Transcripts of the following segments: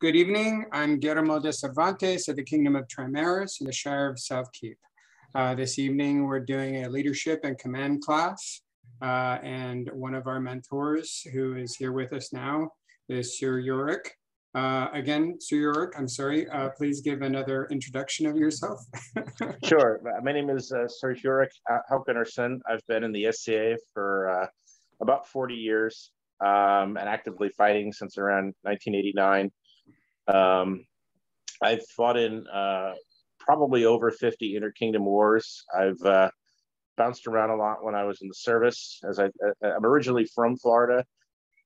Good evening. I'm Guillermo de Cervantes of the Kingdom of Trimaris in the Shire of Southkeep. Uh, this evening, we're doing a leadership and command class. Uh, and one of our mentors who is here with us now is Sir Yorick. Uh, again, Sir Yorick, I'm sorry, uh, please give another introduction of yourself. sure. My name is uh, Sir Yorick Haukenerson. I've been in the SCA for uh, about 40 years um, and actively fighting since around 1989. Um, I've fought in uh, probably over 50 interkingdom wars. I've uh, bounced around a lot when I was in the service. As I, uh, I'm originally from Florida,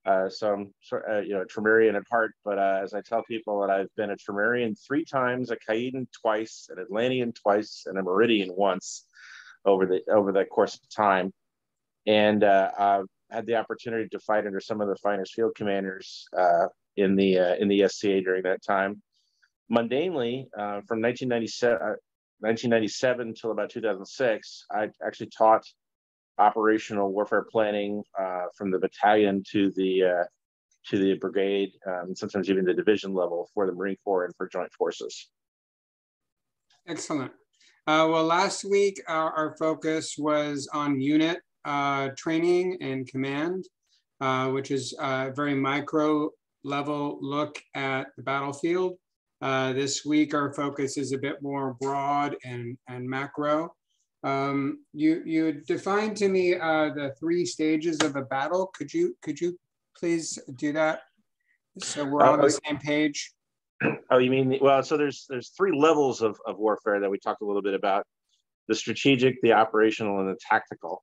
uh, so I'm uh, you know a Trimarian at heart. But uh, as I tell people that I've been a Trimarian three times, a Caidan twice, an Atlantian twice, and a Meridian once over the over the course of time. And I've had the opportunity to fight under some of the finest field commanders in the uh, in the SCA during that time. Mundanely, uh, from 1997, uh, 1997 until about 2006, I actually taught operational warfare planning uh, from the battalion to the uh, to the brigade, um, sometimes even the division level for the Marine Corps and for Joint Forces. Excellent. Uh, well, last week our, our, focus was on unit training and command, which is very micro level look at the battlefield. Uh, this week, our focus is a bit more broad and, and macro. Um, you, you defined to me uh, the three stages of a battle. Could you, could you please do that? So we're on the uh, same page. Oh, you mean, well, so there's, there's three levels of, of warfare that we talked a little bit about, the strategic, the operational, and the tactical.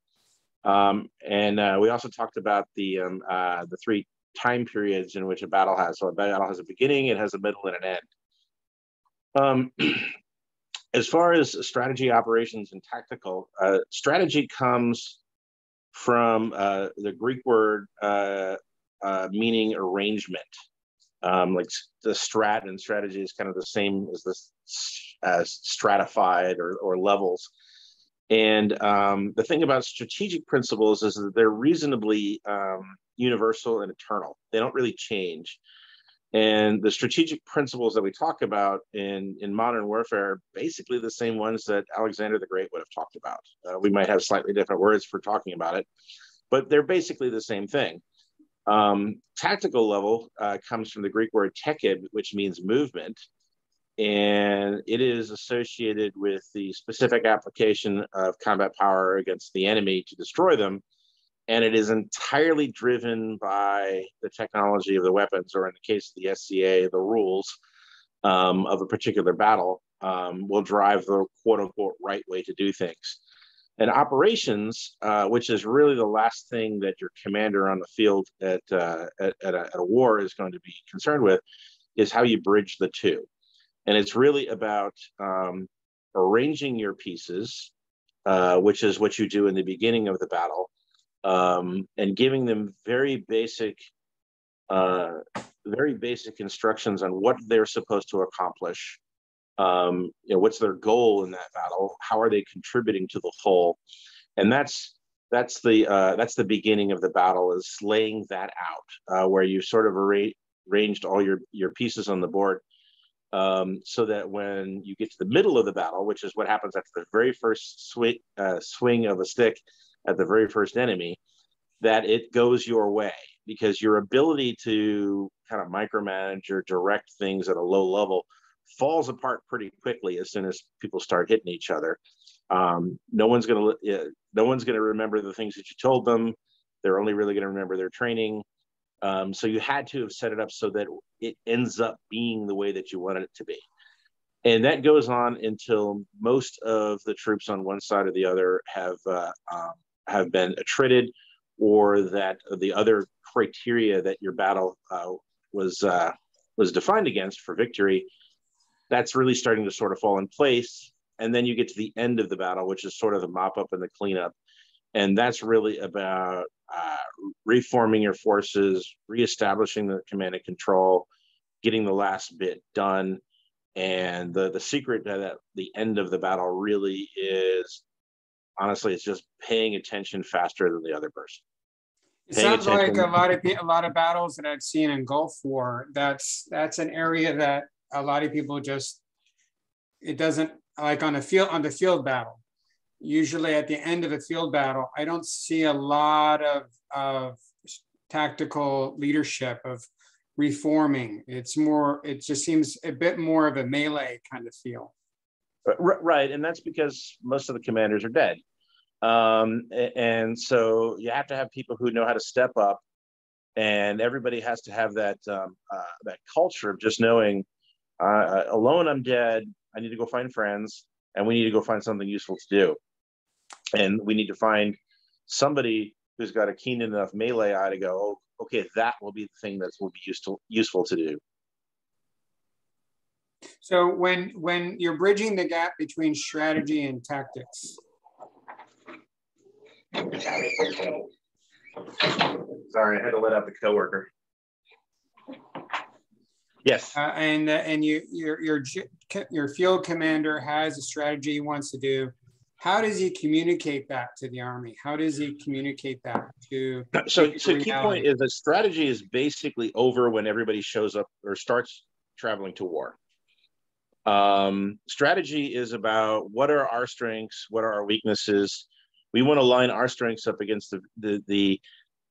Um, and uh, we also talked about the um, uh, the three time periods in which a battle has. So a battle has a beginning, it has a middle, and an end. Um, as far as strategy, operations, and tactical, uh, strategy comes from uh, the Greek word uh, uh meaning arrangement. Um, like the strat and strategy is kind of the same as as stratified or, or levels. And um, the thing about strategic principles is that they're reasonably um, universal and eternal. They don't really change. And the strategic principles that we talk about in, in modern warfare are basically the same ones that Alexander the Great would have talked about. Uh, we might have slightly different words for talking about it, but they're basically the same thing. Um, tactical level uh, comes from the Greek word tekib, which means movement. And it is associated with the specific application of combat power against the enemy to destroy them and it is entirely driven by the technology of the weapons, or in the case of the SCA, the rules um, of a particular battle um, will drive the quote unquote right way to do things. And operations, uh, which is really the last thing that your commander on the field at, uh, at, at, a, at, a, war is going to be concerned with, is how you bridge the two. And it's really about um, arranging your pieces, uh, which is what you do in the beginning of the battle, um, and giving them very basic, uh, very basic instructions on what they're supposed to accomplish. Um, you know, what's their goal in that battle? How are they contributing to the whole? And that's that's the uh, that's the beginning of the battle is laying that out, uh, where you sort of arra- arranged all your your pieces on the board. Um, so that when you get to the middle of the battle, which is what happens after the very first swing, uh, swing of a stick, at the very first enemy, that it goes your way because your ability to kind of micromanage or direct things at a low level falls apart pretty quickly as soon as people start hitting each other. Um, no one's gonna no one's gonna remember the things that you told them. They're only really gonna remember their training. Um, so you had to have set it up so that it ends up being the way that you wanted it to be. And that goes on until most of the troops on one side or the other have uh, um, have been attrited or that the other criteria that your battle uh, was uh, was defined against for victory that's really starting to sort of fall in place and then you get to the end of the battle which is sort of the mop up and the cleanup and that's really about uh, reforming your forces reestablishing the command and control getting the last bit done and the the secret that the end of the battle really is honestly, it's just paying attention faster than the other person. It sounds attention. like a lot of a lot of battles that I've seen in Gulf War. That's that's an area that a lot of people just it doesn't like on the field on the field battle. Usually at the end of a field battle, I don't see a lot of of tactical leadership of reforming. It's more. It just seems a bit more of a melee kind of feel. Right, and that's because most of the commanders are dead. Um, and so you have to have people who know how to step up, and everybody has to have that um, uh, that culture of just knowing, uh, alone I'm dead. I need to go find friends, and we need to go find something useful to do, and we need to find somebody who's got a keen enough melee eye to go, oh, okay, that will be the thing that will be useful useful to do. So when when you're bridging the gap between strategy and tactics, Sorry, I had to let out the coworker. Yes. Uh, and uh, and you your your your field commander has a strategy he wants to do. How does he communicate that to the army? How does he communicate that to? So, so key point is the strategy is basically over when everybody shows up or starts traveling to war. Um, strategy is about what are our strengths, what are our weaknesses, we want to line our strengths up against the, the, the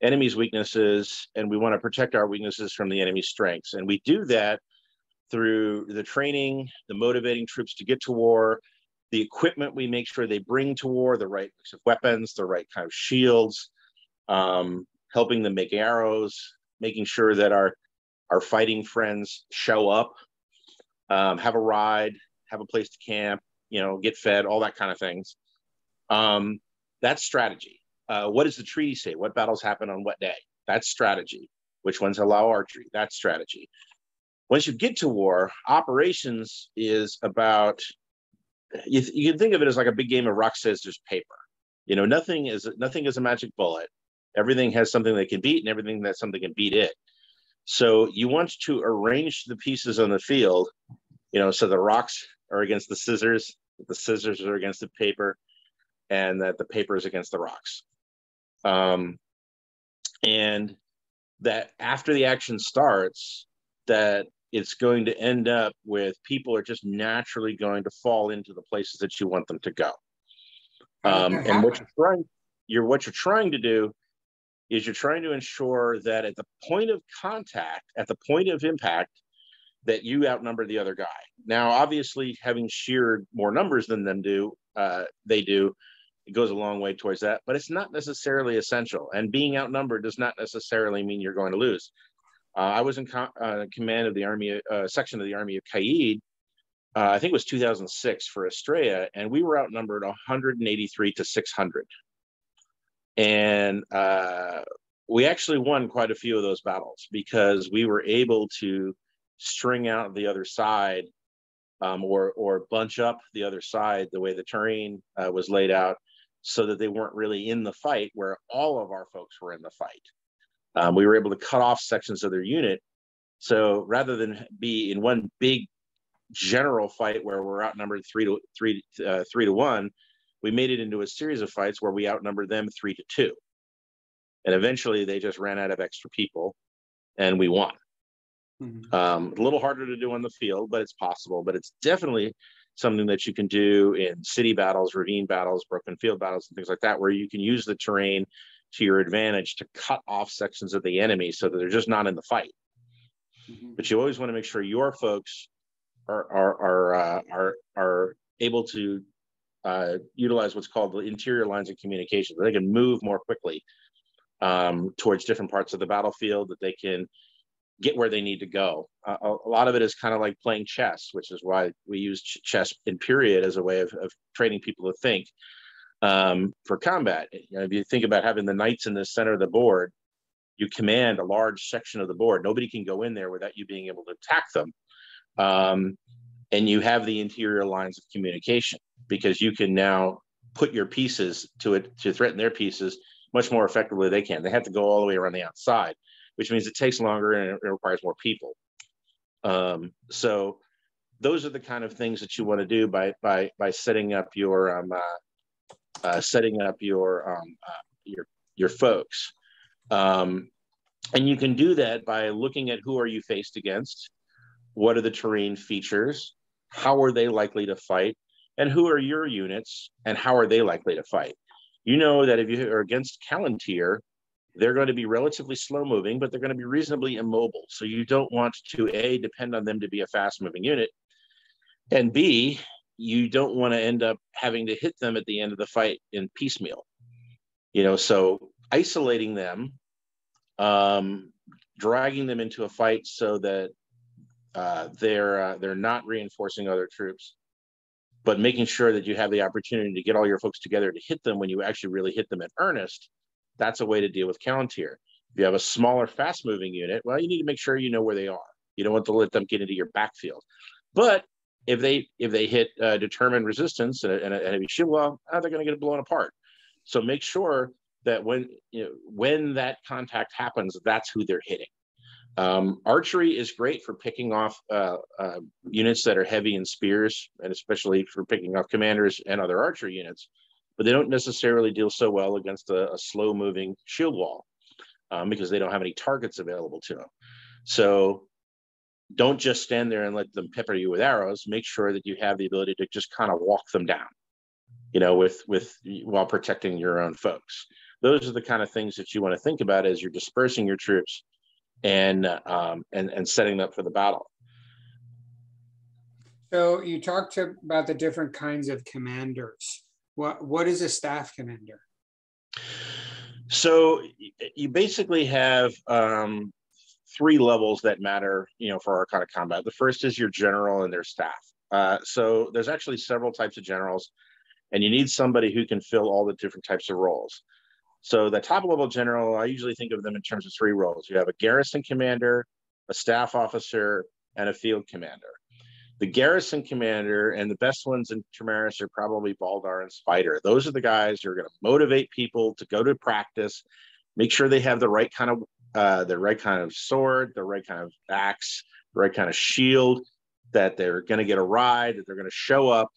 enemy's weaknesses, and we want to protect our weaknesses from the enemy's strengths. And we do that through the training, the motivating troops to get to war, the equipment we make sure they bring to war, the right mix of weapons, the right kind of shields, um, helping them make arrows, making sure that our our fighting friends show up, um, have a ride, have a place to camp, you know, get fed, all that kind of things. Um, that's strategy. Uh, what does the treaty say? What battles happen on what day? That's strategy. Which ones allow archery? That's strategy. Once you get to war, operations is about you, you can think of it as like a big game of rock scissors paper. You know, nothing is nothing is a magic bullet. Everything has something that can beat, and everything that something can beat it. So you want to arrange the pieces on the field. You know, so the rocks are against the scissors, the scissors are against the paper, and that the paper is against the rocks. Um, and that after the action starts, that it's going to end up with people are just naturally going to fall into the places that you want them to go. Um, and what you're trying, you're what you're trying to do is you're trying to ensure that at the point of contact, at the point of impact, that you outnumber the other guy. Now, obviously, having sheared more numbers than them do, uh, they do, it goes a long way towards that, but it's not necessarily essential. And being outnumbered does not necessarily mean you're going to lose. Uh, I was in uh, command of the army, uh, section of the army of Caid. I think it was 2006 for Estrella, and we were outnumbered 183 to 600. And we actually won quite a few of those battles because we were able to string out the other side um, or or bunch up the other side the way the terrain uh, was laid out so that they weren't really in the fight where all of our folks were in the fight. Um, we were able to cut off sections of their unit. So rather than be in one big general fight where we're outnumbered three to three, uh, three to one, we made it into a series of fights where we outnumbered them three to two. And eventually they just ran out of extra people and we won. Mm-hmm. Um, a little harder to do on the field, but it's possible. But it's definitely something that you can do in city battles, ravine battles, broken field battles, and things like that, where you can use the terrain to your advantage to cut off sections of the enemy so that they're just not in the fight. Mm-hmm. But you always want to make sure your folks are are are uh, are, are able to uh, utilize what's called the interior lines of communication. They can move more quickly um, towards different parts of the battlefield. That they can get where they need to go. Uh, a, lot of it is kind of like playing chess, which is why we use ch- chess in period as a way of, of training people to think um, for combat. You know, if you think about having the knights in the center of the board, you command a large section of the board. Nobody can go in there without you being able to attack them. Um, and you have the interior lines of communication because you can now put your pieces to it to threaten their pieces much more effectively they can. They have to go all the way around the outside which means it takes longer and it requires more people. Um, so those are the kind of things that you want to do by by by setting up your um, uh, uh, setting up your um, uh, your your folks. Um, and you can do that by looking at who are you faced against, what are the terrain features, how are they likely to fight, and who are your units and how are they likely to fight. You know that if you are against Calontir, they're going to be relatively slow moving, but they're going to be reasonably immobile. So you don't want to A, depend on them to be a fast moving unit. And B, you don't want to end up having to hit them at the end of the fight in piecemeal. You know, so isolating them, um, dragging them into a fight so that uh, they're uh, they're not reinforcing other troops, but making sure that you have the opportunity to get all your folks together to hit them when you actually really hit them in earnest. That's a way to deal with Calontir. If you have a smaller, fast-moving unit, well, you need to make sure you know where they are. You don't want to let them get into your backfield. But if they if they hit uh, determined resistance and a, and a, and a shield wall, uh, they're going to get blown apart. So make sure that when you know when that contact happens, that's who they're hitting. Um, archery is great for picking off uh, uh, units that are heavy in spears, and especially for picking off commanders and other archery units. But they don't necessarily deal so well against a, a slow-moving shield wall um, because they don't have any targets available to them. So don't just stand there and let them pepper you with arrows. Make sure that you have the ability to just kind of walk them down, you know, with with while protecting your own folks. Those are the kind of things that you want to think about as you're dispersing your troops and um, and and setting up for the battle. So you talked about the different kinds of commanders. What what is a staff commander? So you basically have um, three levels that matter, you know, for armored combat. The first is your general and their staff. Uh, so there's actually several types of generals, and you need somebody who can fill all the different types of roles. So the top level general, I usually think of them in terms of three roles. You have a garrison commander, a staff officer, and a field commander. The garrison commander and the best ones in Trimaris are probably Baldar and Spider. Those are the guys who are going to motivate people to go to practice, make sure they have the right kind of uh, the right kind of sword, the right kind of axe, the right kind of shield, that they're going to get a ride, that they're going to show up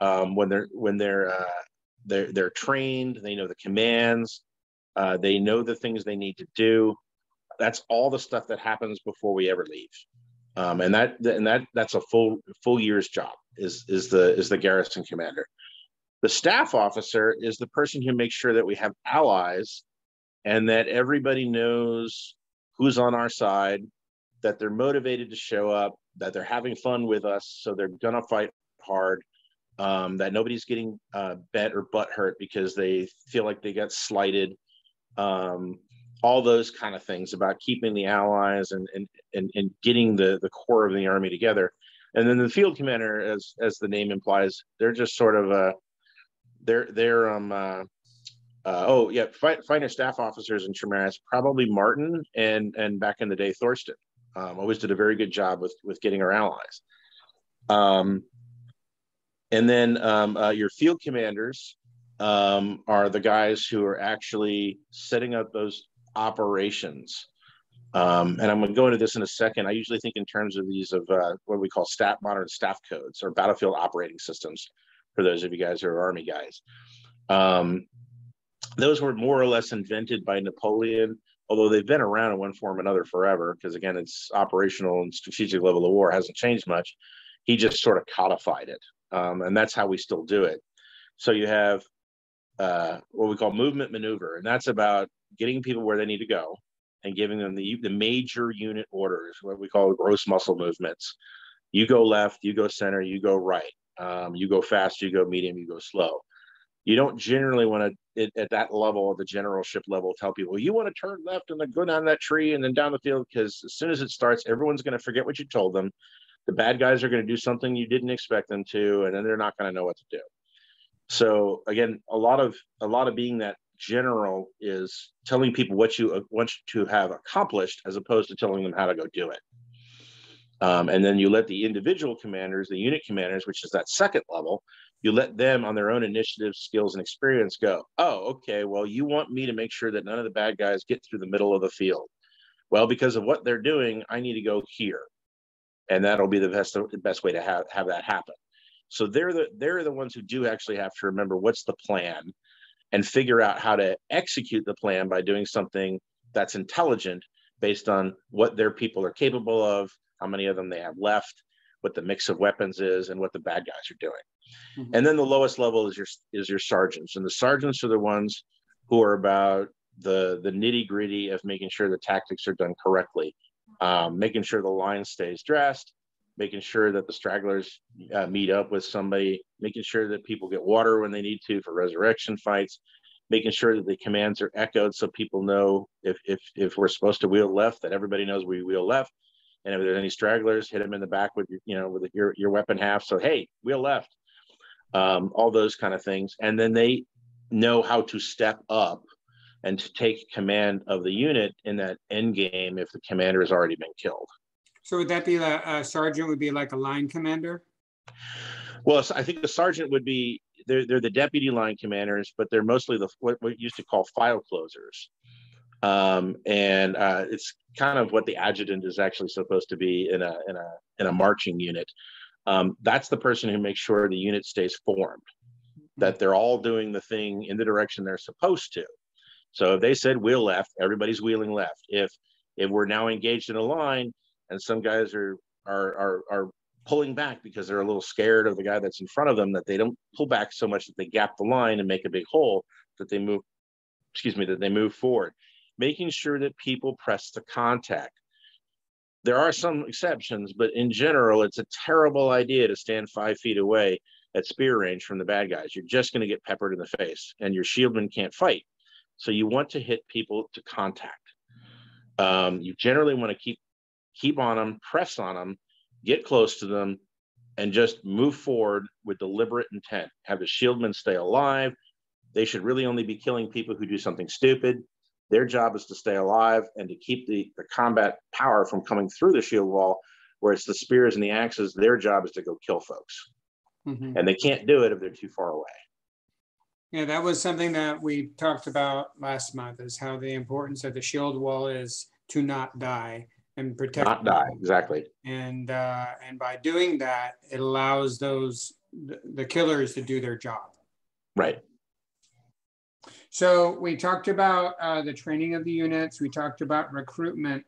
um, when they're when they're uh, they're they're trained. They know the commands. Uh, they know the things they need to do. That's all the stuff that happens before we ever leave, um, and that and that that's a full full year's job. Is is the is the garrison commander. The staff officer is the person who makes sure that we have allies and that everybody knows who's on our side, that they're motivated to show up, that they're having fun with us, so they're gonna fight hard. Um, that nobody's getting uh, bet or butt hurt because they feel like they got slighted. Um, all those kind of things about keeping the allies and and and, and getting the the core of the army together. And then the field commander, as as the name implies, they're just sort of uh, they're they're um uh, uh, oh yeah, fi- finest staff officers in Trimaris, probably Martin and and back in the day Thorsten. Um, always did a very good job with with getting our allies. Um, and then um, uh, your field commanders um, are the guys who are actually setting up those operations. Um, and I'm going to go into this in a second. I usually think in terms of these of uh, what we call staff modern staff codes or battlefield operating systems. For those of you guys who are Army guys, um, those were more or less invented by Napoleon, although they've been around in one form or another forever, because again, it's operational and strategic level of war hasn't changed much. He just sort of codified it. Um, and that's how we still do it. So you have uh, what we call movement maneuver, and that's about getting people where they need to go and giving them the, the major unit orders, what we call gross muscle movements. You go left, you go center, you go right. Um, you go fast, you go medium, you go slow you don't generally want to at that level of the generalship level tell people you want to turn left and then go down that tree and then down the field because as soon as it starts everyone's going to forget what you told them. The bad guys are going to do something you didn't expect them to and then they're not going to know what to do. So again a lot of a lot of being that general is telling people what you want to have accomplished as opposed to telling them how to go do it. Um, and then you let the individual commanders the unit commanders which is that second level you let them on their own initiative skills and experience go oh okay well you want me to make sure that none of the bad guys get through the middle of the field. Well because of what they're doing i need to go here. And that'll be the best the best way to have, have that happen. So they're the they're the ones who do actually have to remember what's the plan and figure out how to execute the plan by doing something that's intelligent based on what their people are capable of, how many of them they have left, what the mix of weapons is, and what the bad guys are doing. Mm-hmm. And then the lowest level is your is your sergeants, and the sergeants are the ones who are about the the nitty gritty of making sure the tactics are done correctly, um, making sure the line stays dressed, making sure that the stragglers uh, meet up with somebody, making sure that people get water when they need to for resurrection fights, making sure that the commands are echoed so people know if if if we're supposed to wheel left, that everybody knows we wheel left. And if there's any stragglers, hit them in the back with your, you know, with your your weapon half. So hey, wheel left. Um, all those kind of things, and then they know how to step up and to take command of the unit in that end game if the commander has already been killed. So would that be a, a sergeant would be like a line commander? Well, I think the sergeant would be they're, they're the deputy line commanders, but they're mostly the what we used to call file closers. Um, and uh, it's kind of what the adjutant is actually supposed to be in a in a in a marching unit. Um, that's the person who makes sure the unit stays formed, that they're all doing the thing in the direction they're supposed to. So if they said wheel left, everybody's wheeling left. If if we're now engaged in a line and some guys are are are, are pulling back because they're a little scared of the guy that's in front of them that they don't pull back so much that they gap the line and make a big hole that they move excuse me that they move forward making sure that people press the contact there are some exceptions but in general it's a terrible idea to stand five feet away at spear range from the bad guys you're just going to get peppered in the face and your shieldman can't fight so you want to hit people to contact um, you generally want to keep keep on them press on them get close to them, and just move forward with deliberate intent. Have the shieldmen stay alive. They should really only be killing people who do something stupid. Their job is to stay alive and to keep the, the combat power from coming through the shield wall, whereas the spears and the axes, their job is to go kill folks. Mm-hmm. And they can't do it if they're too far away. Yeah, that was something that we talked about last month is how the importance of the shield wall is to not die and protect not die exactly and uh, and by doing that it allows those the killers to do their job right so we talked about uh, the training of the units. We talked about recruitment.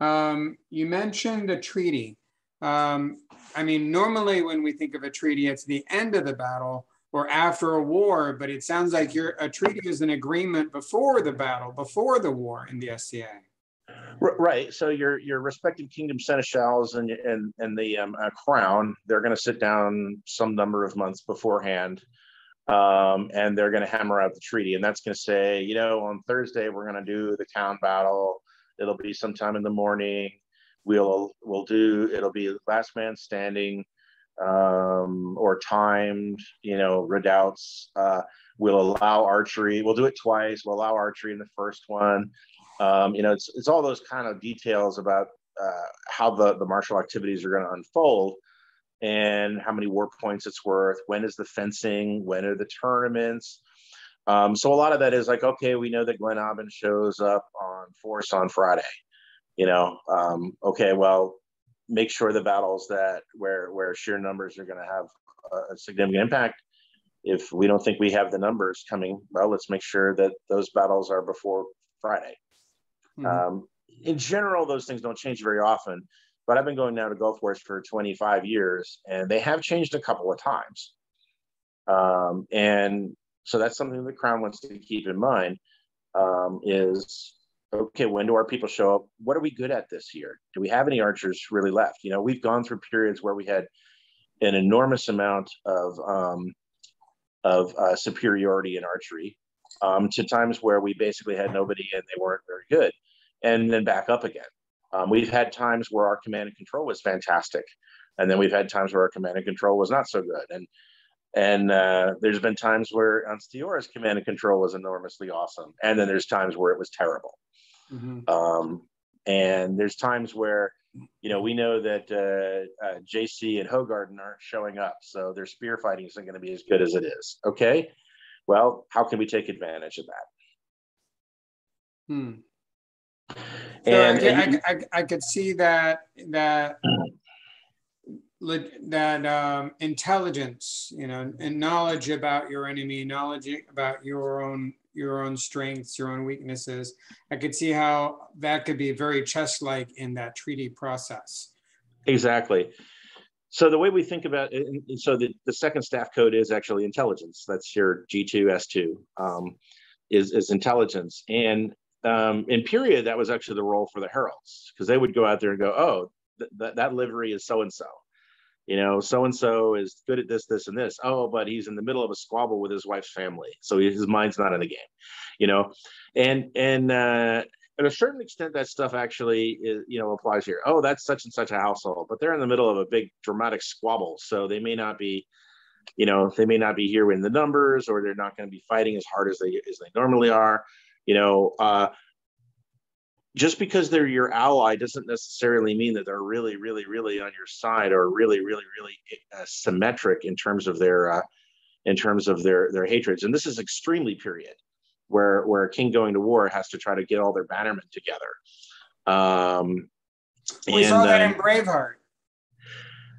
Um, you mentioned a treaty. Um, i mean normally when we think of a treaty it's the end of the battle or after a war but it sounds like your a treaty is an agreement before the battle before the war in the SCA Right. So your your respective kingdom seneschals and and and the um, uh, crown, they're going to sit down some number of months beforehand, um, and they're going to hammer out the treaty. And that's going to say, you know, on Thursday we're going to do the town battle. It'll be sometime in the morning. We'll we'll do. It'll be last man standing, um, or timed. You know, redoubts. Uh, we'll allow archery. We'll do it twice. We'll allow archery in the first one um, you know, it's, it's all those kind of details about uh, how the, the martial activities are going to unfold and how many war points it's worth. When is the fencing? When are the tournaments? Um, so a lot of that is like, okay, we know that Gleann Abhann shows up on Force on Friday. You know, um, okay, well, make sure the battles that where where sheer numbers are going to have a significant impact. If we don't think we have the numbers coming, well, let's make sure that those battles are before Friday. Mm-hmm. Um, in general, those things don't change very often, but I've been going now to Gulf Wars for 25 years, and they have changed a couple of times. Um, and so that's something the Crown wants to keep in mind um, is okay, when do our people show up? What are we good at this year? Do we have any archers really left? You know, we've gone through periods where we had an enormous amount of um, of uh, superiority in archery um, to times where we basically had nobody and they weren't very good and then back up again. Um, we've had times where our command and control was fantastic, and then we've had times where our command and control was not so good. And and uh, there's been times where Ansteorra's command and control was enormously awesome, and then there's times where it was terrible. Mm-hmm. Um, and there's times where you know we know that uh, uh, JC and Hogarden aren't showing up, so their spear fighting isn't going to be as good as it is. Okay, well, how can we take advantage of that? Hmm. And, so I, I, I, I, could see that that that um, intelligence, you know, and knowledge about your enemy, knowledge about your own your own strengths, your own weaknesses. I could see how that could be very chess-like in that treaty process. Exactly. So the way we think about it, so the, the second staff code is actually intelligence. That's your G2, S2, um, is, is intelligence. And um, in period, that was actually the role for the heralds because they would go out there and go, oh, th- th- that livery is so-and-so you know, so and so is good at this, this, and this. Oh, but he's in the middle of a squabble with his wife's family, so his mind's not in the game, you know, and and uh, at a certain extent, that stuff actually is, you know applies here. Oh, that's such and such a household, but they're in the middle of a big dramatic squabble, so they may not be, you know, they may not be here in the numbers, or they're not going to be fighting as hard as they as they normally are. You know, uh, just because they're your ally doesn't necessarily mean that they're really, really, really on your side or really, really, really uh, symmetric in terms of their uh, in terms of their their hatreds. And this is extremely period where where a king going to war has to try to get all their bannermen together. Um, we and, saw that um, in Braveheart.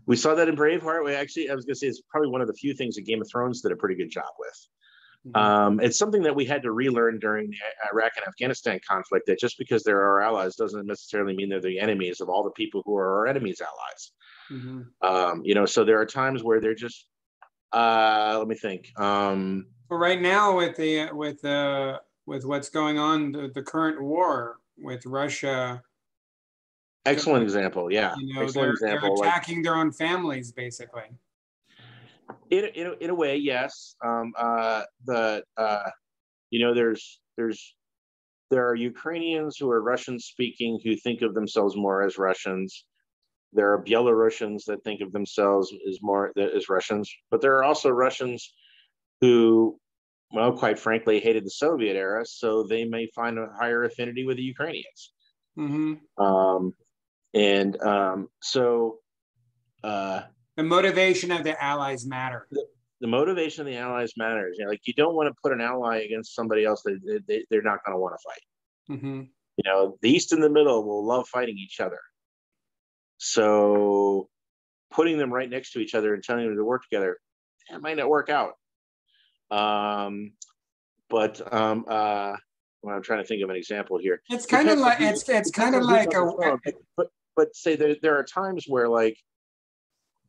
We saw that in Braveheart. We actually, I was going to say, it's probably one of the few things that Game of Thrones did a pretty good job with. Mm-hmm. Um, it's something that we had to relearn during the Iraq and Afghanistan conflict that just because they're our allies doesn't necessarily mean they're the enemies of all the people who are our enemies' allies. Mm-hmm. Um, you know, so there are times where they're just, uh, let me think. Um, well, right now with the with uh, with what's going on, the, the current war with Russia. Excellent example. Yeah. You know, Excellent they're, example. They're attacking like, their own families, basically. In, in, in a way, yes. Um, uh, the uh, you know, there's there's there are Ukrainians who are Russian speaking who think of themselves more as Russians. There are Belarusians that think of themselves as more as Russians, but there are also Russians who, well, quite frankly, hated the Soviet era, so they may find a higher affinity with the Ukrainians. Mm-hmm. Um, and um, so uh, the motivation of the allies matter. The, the motivation of the allies matters. You know, like you don't want to put an ally against somebody else that they, they, are not going to want to fight. Mm-hmm. You know, the East and the Middle will love fighting each other. So putting them right next to each other and telling them to work together, that might not work out. Um, but um, uh, well, I'm trying to think of an example here. It's kind of like it's it's kind of like a. But but say there there are times where like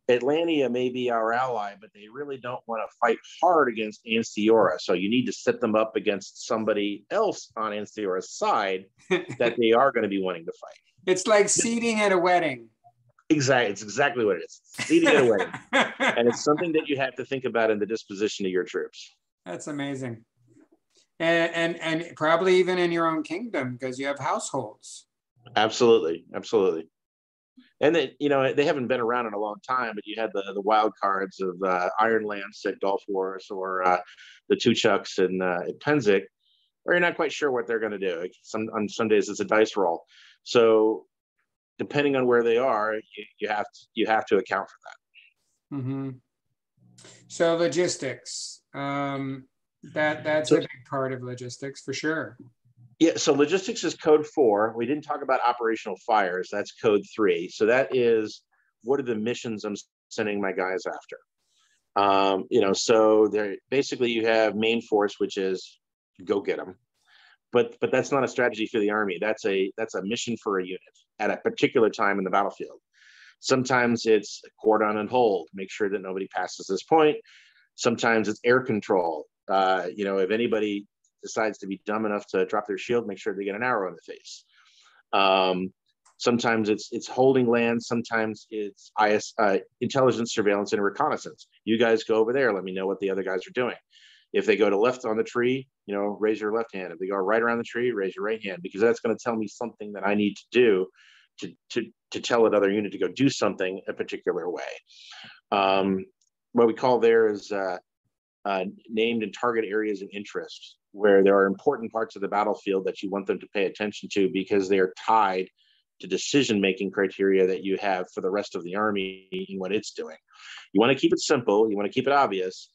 Atlantia may be our ally, but they really don't want to fight hard against Ansteorra. So you need to set them up against somebody else on Ansteorra's side that they are going to be wanting to fight. It's like seating at a wedding. Exactly. It's exactly what it is. Seating at a wedding. and it's something that you have to think about in the disposition of your troops. That's amazing. And, and, and probably even in your own kingdom because you have households. Absolutely. Absolutely and they, you know, they haven't been around in a long time, but you had the the wild cards of uh, Iron Lance at Gulf Wars or uh, the two Chucks in, uh, at Pennsic, where you're not quite sure what they're going to do. Some on some days it's a dice roll. So depending on where they are, you, you have to you have to account for that. Mm-hmm. So logistics, um, that that's so, a big part of logistics for sure. Yeah, so logistics is code four. We didn't talk about operational fires. That's code three. So that is what are the missions I'm sending my guys after? Um, you know, so there basically you have main force, which is go get them. But but that's not a strategy for the army. That's a that's a mission for a unit at a particular time in the battlefield. Sometimes it's cordon and hold, make sure that nobody passes this point. Sometimes it's air control. Uh, you know, if anybody decides to be dumb enough to drop their shield, make sure they get an arrow in the face. Um, sometimes it's it's holding land. Sometimes it's IS, uh, intelligence, surveillance, and reconnaissance. You guys go over there. Let me know what the other guys are doing. If they go to left on the tree, you know, raise your left hand. If they go right around the tree, raise your right hand because that's going to tell me something that I need to do to to to tell another unit to go do something a particular way. Um, what we call there is uh, uh, named and target areas of interest where there are important parts of the battlefield that you want them to pay attention to because they are tied to decision making criteria that you have for the rest of the army and what it's doing. You want to keep it simple, you want to keep it obvious,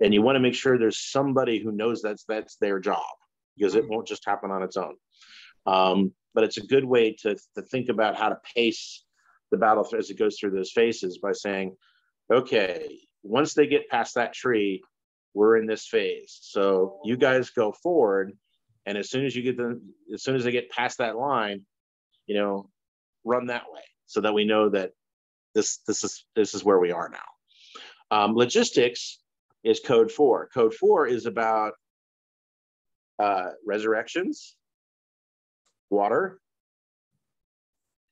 and you want to make sure there's somebody who knows that's that's their job because it won't just happen on its own. Um, but it's a good way to, to think about how to pace the battle as it goes through those phases by saying, okay, once they get past that tree, we're in this phase. So you guys go forward, and as soon as you get them, as soon as they get past that line, you know, run that way, so that we know that this this is this is where we are now. Um, logistics is code four. Code four is about uh, resurrections, water,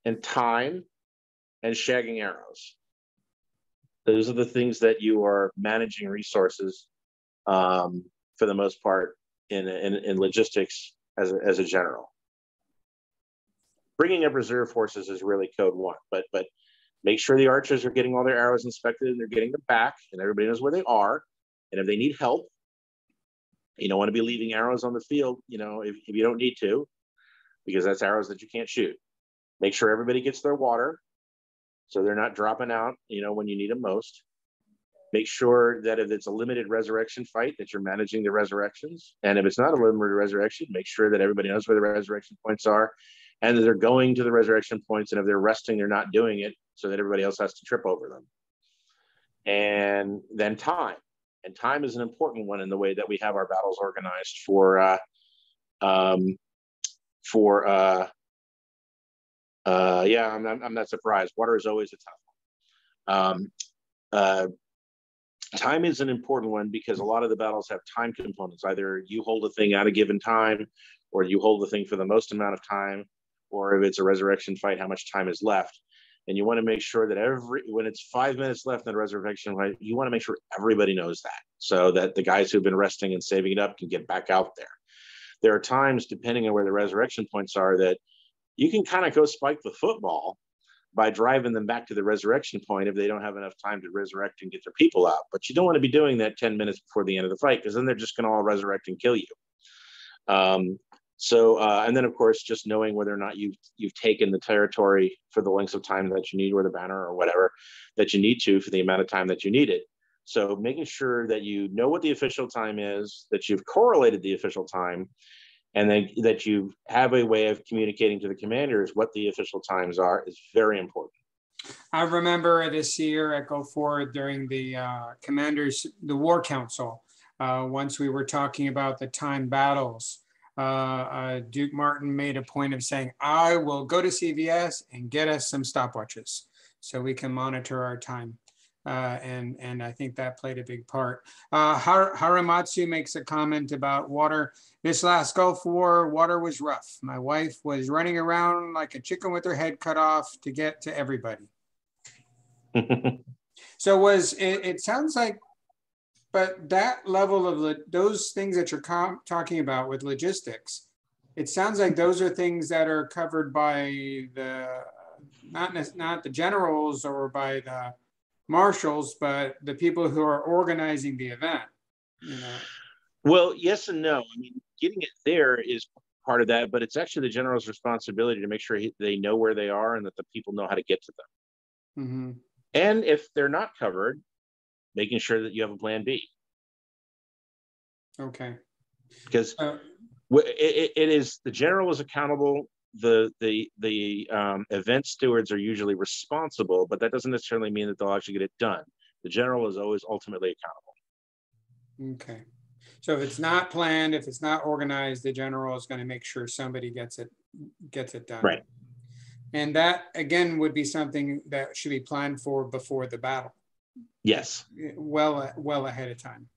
and time, and shagging arrows. Those are the things that you are managing resources um, for the most part in, in, in logistics as a, as a general. Bringing up reserve forces is really code one, but but make sure the archers are getting all their arrows inspected and they're getting them back and everybody knows where they are. And if they need help, you don't want to be leaving arrows on the field, you know, if, if you don't need to, because that's arrows that you can't shoot. Make sure everybody gets their water so they're not dropping out, you know, when you need them most. Make sure that if it's a limited resurrection fight, that you're managing the resurrections. And if it's not a limited resurrection, make sure that everybody knows where the resurrection points are and that they're going to the resurrection points. And if they're resting, they're not doing it so that everybody else has to trip over them. And then time. And time is an important one in the way that we have our battles organized for uh, um, for uh, uh, yeah, I'm, I'm not surprised. Water is always a tough one. Um, uh, time is an important one because a lot of the battles have time components. Either you hold a thing at a given time, or you hold the thing for the most amount of time, or if it's a resurrection fight, how much time is left. And you want to make sure that every when it's five minutes left in the resurrection fight, you want to make sure everybody knows that, so that the guys who've been resting and saving it up can get back out there. There are times, depending on where the resurrection points are, that you can kind of go spike the football by driving them back to the resurrection point if they don't have enough time to resurrect and get their people out. But you don't want to be doing that 10 minutes before the end of the fight because then they're just going to all resurrect and kill you. Um, so, uh, and then of course, just knowing whether or not you've you've taken the territory for the lengths of time that you need, or the banner, or whatever that you need to for the amount of time that you need it. So, making sure that you know what the official time is, that you've correlated the official time, and then that you have a way of communicating to the commanders what the official times are is very important. I remember this year at Gulf Wars during the uh, commanders, the War Council, uh, once we were talking about the time battles. Uh, uh Duke Martin made a point of saying, I will go to CVS and get us some stopwatches so we can monitor our time. Uh, and and I think that played a big part. Uh, Har Haramatsu makes a comment about water. This last Gulf War, water was rough. My wife was running around like a chicken with her head cut off to get to everybody. so was it, it, sounds like, but that level of those things that you're talking about with logistics, it sounds like those are things that are covered by the not not the generals or by the marshals, but the people who are organizing the event. You know. Well, yes and no. I mean, getting it there is part of that, but it's actually the general's responsibility to make sure he, they know where they are and that the people know how to get to them. Mm-hmm. And if they're not covered, making sure that you have a plan B. Okay. Because uh, it, it is the general is accountable. The the the um, event stewards are usually responsible, but that doesn't necessarily mean that they'll actually get it done. The general is always ultimately accountable. Okay. So if it's not planned, if it's not organized, the general is going to make sure somebody gets it gets it done. Right. And that again would be something that should be planned for before the battle. Yes. Well, well ahead of time.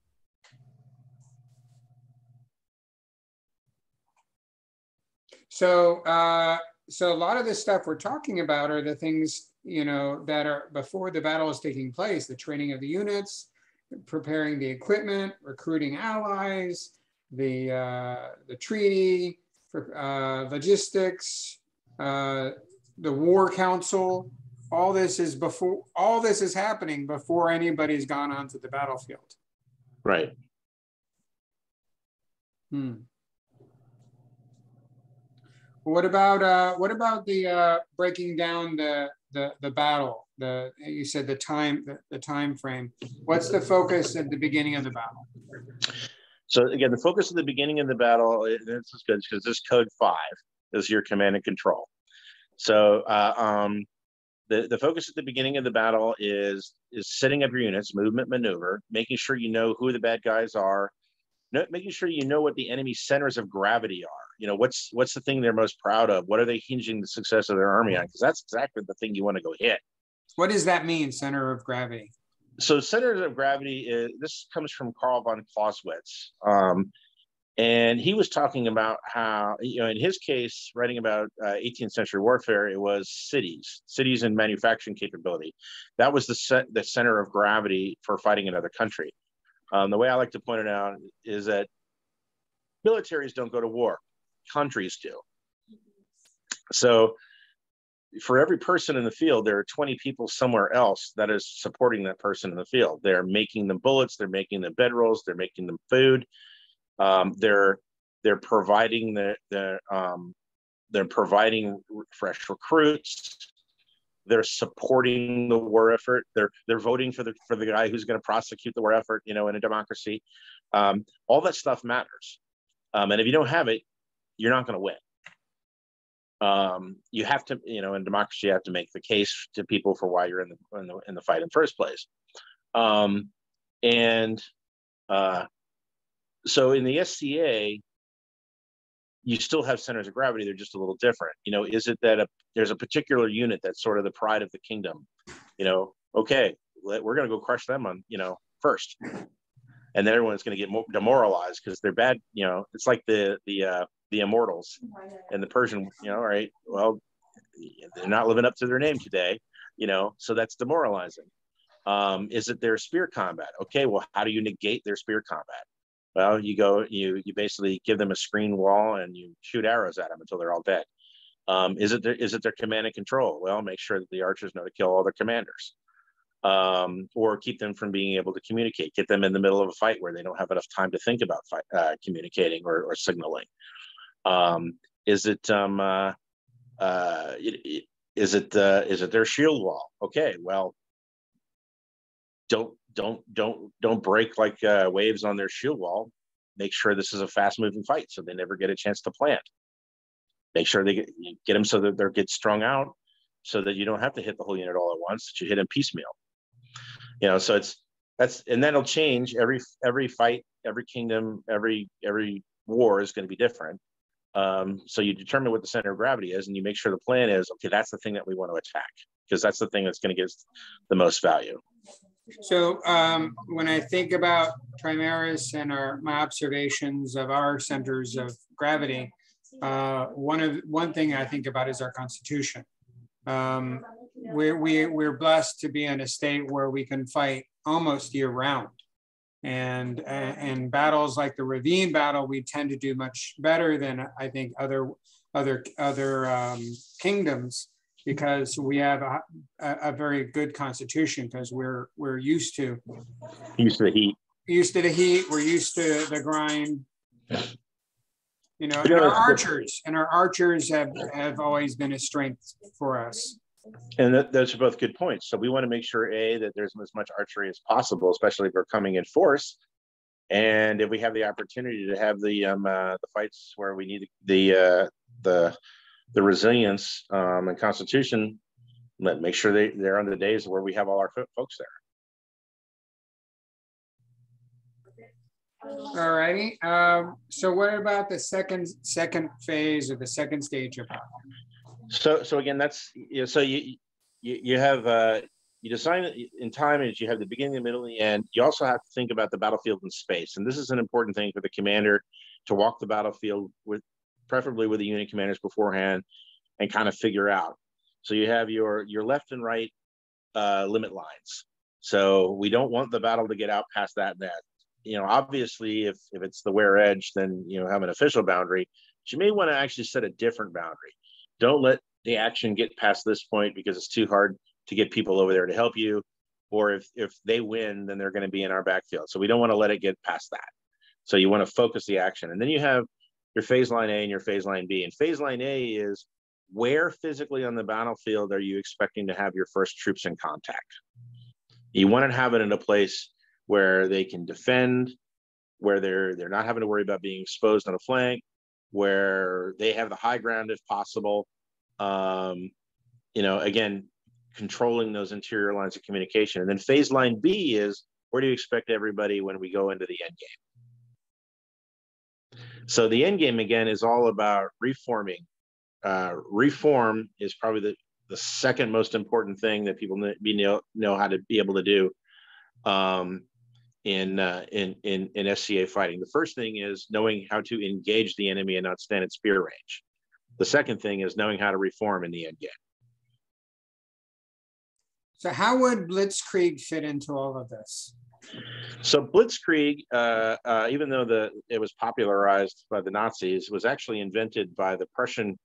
So, uh, so a lot of this stuff we're talking about are the things you know that are before the battle is taking place, the training of the units, preparing the equipment, recruiting allies, the, uh, the treaty, for, uh, logistics, uh, the war council, all this is before, all this is happening before anybody's gone onto the battlefield. Right. Hmm. What about uh, what about the uh, breaking down the the, the battle? The you said the time the, the time frame. What's the focus at the beginning of the battle? So again, the focus at the beginning of the battle. This is good because this code five is your command and control. So uh, um, the, the focus at the beginning of the battle is is setting up your units, movement, maneuver, making sure you know who the bad guys are, no, making sure you know what the enemy centers of gravity are. You know, what's what's the thing they're most proud of? What are they hinging the success of their army on? Because that's exactly the thing you want to go hit. What does that mean, center of gravity? So center of gravity is this comes from Carl von Clausewitz. Um, and he was talking about how, you know, in his case, writing about uh, 18th century warfare, it was cities, cities and manufacturing capability. That was the, set, the center of gravity for fighting another country. Um, the way I like to point it out is that militaries don't go to war, countries do. So for every person in the field, there are 20 people somewhere else that is supporting that person in the field. They're making them bullets, they're making them bedrolls, they're making them food, um, they're they're providing the the um, they're providing fresh recruits. They're supporting the war effort. They're they're voting for the for the guy who's going to prosecute the war effort. You know, in a democracy, um, all that stuff matters. Um, and if you don't have it, you're not going to win. Um, you have to, you know, in democracy, you have to make the case to people for why you're in the in the, in the fight in the first place. Um, and uh, so in the SCA, you still have centers of gravity. They're just a little different. You know, is it that a, there's a particular unit that's sort of the pride of the kingdom? You know, okay, let, we're going to go crush them on, you know, first, and then everyone's going to get more demoralized because they're bad. You know, it's like the the uh, the immortals and the Persian. You know, all right, well, they're not living up to their name today. You know, so that's demoralizing. Um, is it their spear combat? Okay, well, how do you negate their spear combat? Well, you go, you you basically give them a screen wall and you shoot arrows at them until they're all dead. Um, is it their, is it their command and control? Well, make sure that the archers know to kill all their commanders, um, or keep them from being able to communicate. Get them in the middle of a fight where they don't have enough time to think about fight, uh, communicating or, or signaling. Um, is it um, uh, uh, is it uh, is it their shield wall? Okay, well, don't don't don't don't break like uh, waves on their shield wall. Make sure this is a fast moving fight, so they never get a chance to plant. Make sure they get, get them so that they're get strung out, so that you don't have to hit the whole unit all at once. That you hit them piecemeal. You know, so it's that's and that'll change every every fight, every kingdom, every every war is going to be different. Um, so you determine what the center of gravity is, and you make sure the plan is okay. That's the thing that we want to attack because that's the thing that's going to give the most value. So um, when I think about Trimaris and our, my observations of our centers of gravity, uh, one of one thing I think about is our constitution. Um, we're, we, we're blessed to be in a state where we can fight almost year round. And, and battles like the ravine battle, we tend to do much better than I think other, other, other um, kingdoms because we have a, a, very good constitution because we're we're used to used to the heat. Used to the heat. We're used to the grind. You know and our archers and our archers have have always been a strength for us and that, those are both good points so we want to make sure a that there's as much archery as possible especially if we're coming in force and if we have the opportunity to have the um uh, the fights where we need the uh the the resilience um, and constitution, let make sure they, they're on the days where we have all our folks there. All righty. Um, so what about the second second phase or the second stage of So so again, that's you know, so you you, you have uh, you design in time as you have the beginning, the middle, and the end. You also have to think about the battlefield in space, and this is an important thing for the commander to walk the battlefield with preferably with the unit commanders beforehand, and kind of figure out. So you have your your left and right uh, limit lines. So we don't want the battle to get out past that net. You know, obviously, if if it's the wear edge, then you know have an official boundary. But you may want to actually set a different boundary. Don't let the action get past this point because it's too hard to get people over there to help you. Or if if they win, then they're going to be in our backfield. So we don't want to let it get past that. So you want to focus the action, and then you have your phase line A and your phase line B. And phase line A is where physically on the battlefield are you expecting to have your first troops in contact? You want to have it in a place where they can defend, where they're they're not having to worry about being exposed on a flank, where they have the high ground if possible. Um, you know, again, controlling those interior lines of communication. And then phase line B is where do you expect everybody when we go into the end game? So the end game again is all about reforming. Uh, reform is probably the, the second most important thing that people know, know how to be able to do um, in, uh, in, in, in SCA fighting. The first thing is knowing how to engage the enemy and not stand at spear range. The second thing is knowing how to reform in the end game. So how would Blitzkrieg fit into all of this? So Blitzkrieg, uh, uh, even though the it was popularized by the Nazis, was actually invented by the Prussian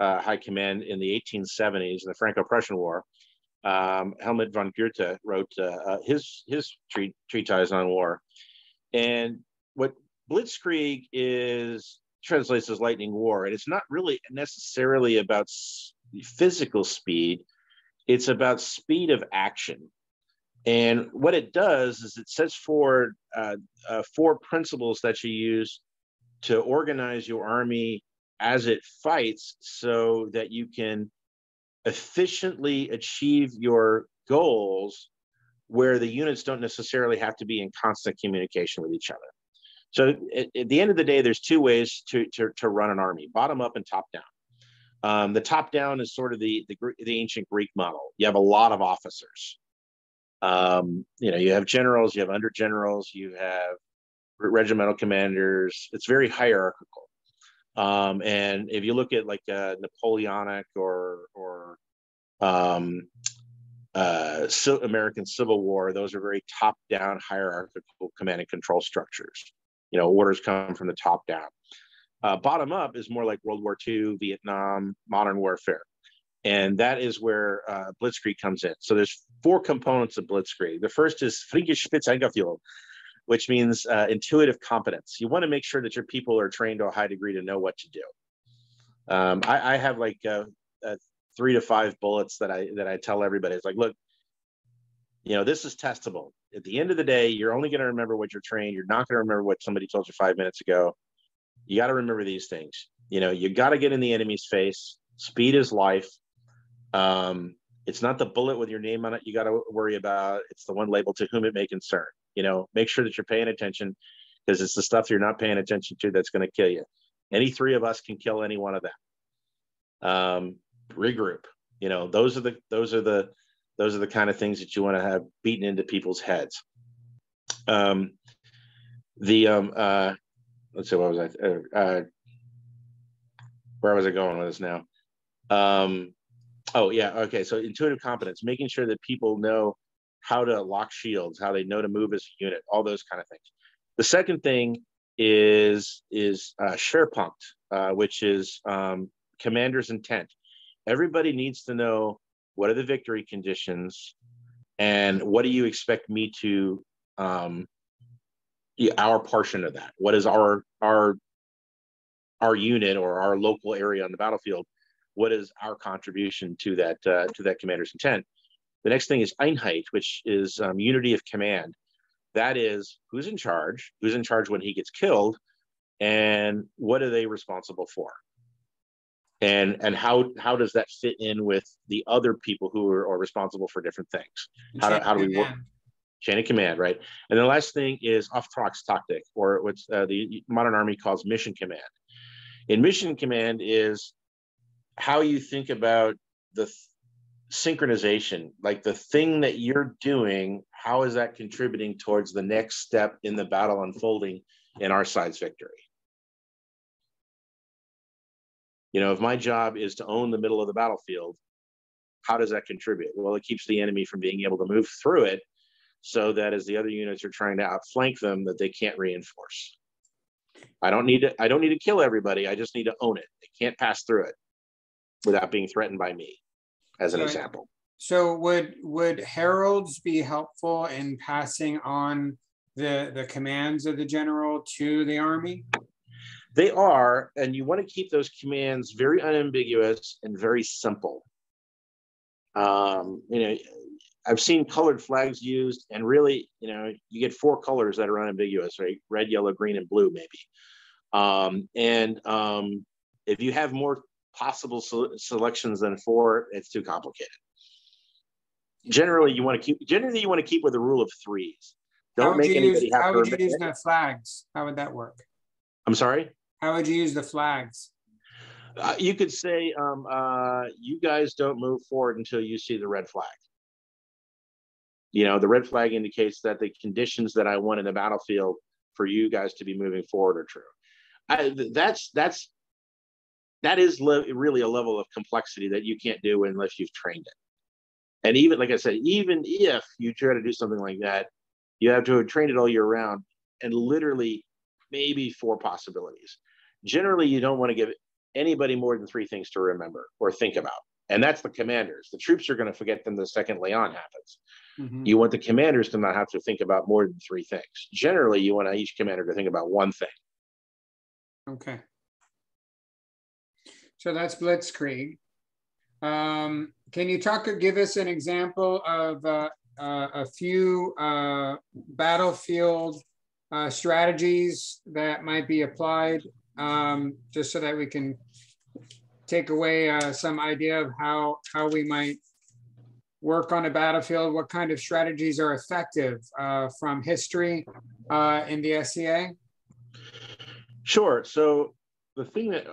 uh, High Command in the 1870s in the Franco-Prussian War. Um, Helmut von Goethe wrote uh, uh, his his treat, treatise on war, and what Blitzkrieg is translates as lightning war, and it's not really necessarily about physical speed it's about speed of action. And what it does is it sets forward uh, uh, four principles that you use to organize your army as it fights so that you can efficiently achieve your goals where the units don't necessarily have to be in constant communication with each other. So at, at the end of the day, there's two ways to, to, to run an army, bottom up and top down. Um, the top down is sort of the, the, the ancient Greek model. You have a lot of officers. Um, you know, you have generals, you have under generals, you have regimental commanders. It's very hierarchical. Um, and if you look at like uh, Napoleonic or or um, uh, American Civil War, those are very top-down hierarchical command and control structures. You know, orders come from the top down. Uh, bottom up is more like World War II, Vietnam, modern warfare. And that is where uh, Blitzkrieg comes in. So there's four components of Blitzkrieg. The first is Fingerspitzengefühl, which means uh, intuitive competence. You want to make sure that your people are trained to a high degree to know what to do. Um, I, I, have like uh, uh, three to five bullets that I that I tell everybody. It's like, look, you know, this is testable. At the end of the day, you're only going to remember what you're trained. You're not going to remember what somebody told you five minutes ago you got to remember these things. You know, you got to get in the enemy's face. Speed is life. Um, it's not the bullet with your name on it you got to worry about. It's the one labeled to whom it may concern. You know, make sure that you're paying attention because it's the stuff you're not paying attention to that's going to kill you. Any three of us can kill any one of them. Um, regroup. You know, those are the those are the those are the kind of things that you want to have beaten into people's heads. Um, the um, uh, let's see, what was I? Uh, uh, where was I going with this now? Um, oh yeah, okay. So intuitive competence, making sure that people know how to lock shields, how they know to move as a unit, all those kind of things. The second thing is is uh, Schwerpunkt, uh, which is um, commander's intent. Everybody needs to know what are the victory conditions, and what do you expect me to um, our portion of that what is our our our unit or our local area on the battlefield what is our contribution to that uh, to that commander's intent the next thing is einheit which is um, unity of command. That is who's in charge who's in charge when he gets killed and what are they responsible for? And and how how does that fit in with the other people who are, are responsible for different things? How do, how do we work? Chain of command, right? And the last thing is Auftragstaktik, or what uh, the modern army calls mission command. In mission command is how you think about the th- synchronization, like the thing that you're doing, how is that contributing towards the next step in the battle unfolding in our side's victory? You know, if my job is to own the middle of the battlefield, how does that contribute? Well, it keeps the enemy from being able to move through it so that as the other units are trying to outflank them that they can't reinforce i don't need to i don't need to kill everybody i just need to own it they can't pass through it without being threatened by me as an example so would would heralds be helpful in passing on the the commands of the general to the army they are and you want to keep those commands very unambiguous and very simple um, you know I've seen colored flags used, and really, you know, you get four colors that are unambiguous, right? Red, yellow, green, and blue, maybe. Um, and um, if you have more possible selections than four, it's too complicated. Generally, you want to keep. Generally, you want to keep with the rule of threes. Don't make anybody use, have How would you use the flags? How would that work? I'm sorry. How would you use the flags? Uh, you could say, um, uh, "You guys don't move forward until you see the red flag." You know, the red flag indicates that the conditions that I want in the battlefield for you guys to be moving forward are true. I, that's that's that is le- really a level of complexity that you can't do unless you've trained it. And even like I said, even if you try to do something like that, you have to have trained it all year round and literally maybe four possibilities. Generally, you don't want to give anybody more than three things to remember or think about. And that's the commanders. The troops are going to forget them the second lay on happens. Mm-hmm. You want the commanders to not have to think about more than three things. Generally, you want each commander to think about one thing. Okay. So that's Blitzkrieg. Um, can you talk, or give us an example of uh, uh, a few uh, battlefield uh, strategies that might be applied um, just so that we can take away uh, some idea of how, how we might work on a battlefield, what kind of strategies are effective uh, from history in the SCA? Sure. So the thing that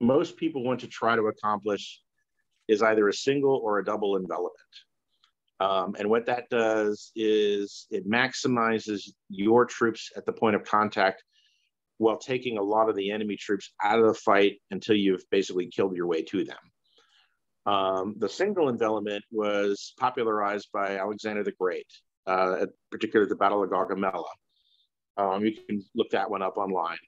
most people want to try to accomplish is either a single or a double envelopment. Um, and what that does is it maximizes your troops at the point of contact while taking a lot of the enemy troops out of the fight until you've basically killed your way to them. Um, the single envelopment was popularized by Alexander the Great, uh, particularly the Battle of Gaugamela. Um, you can look that one up online.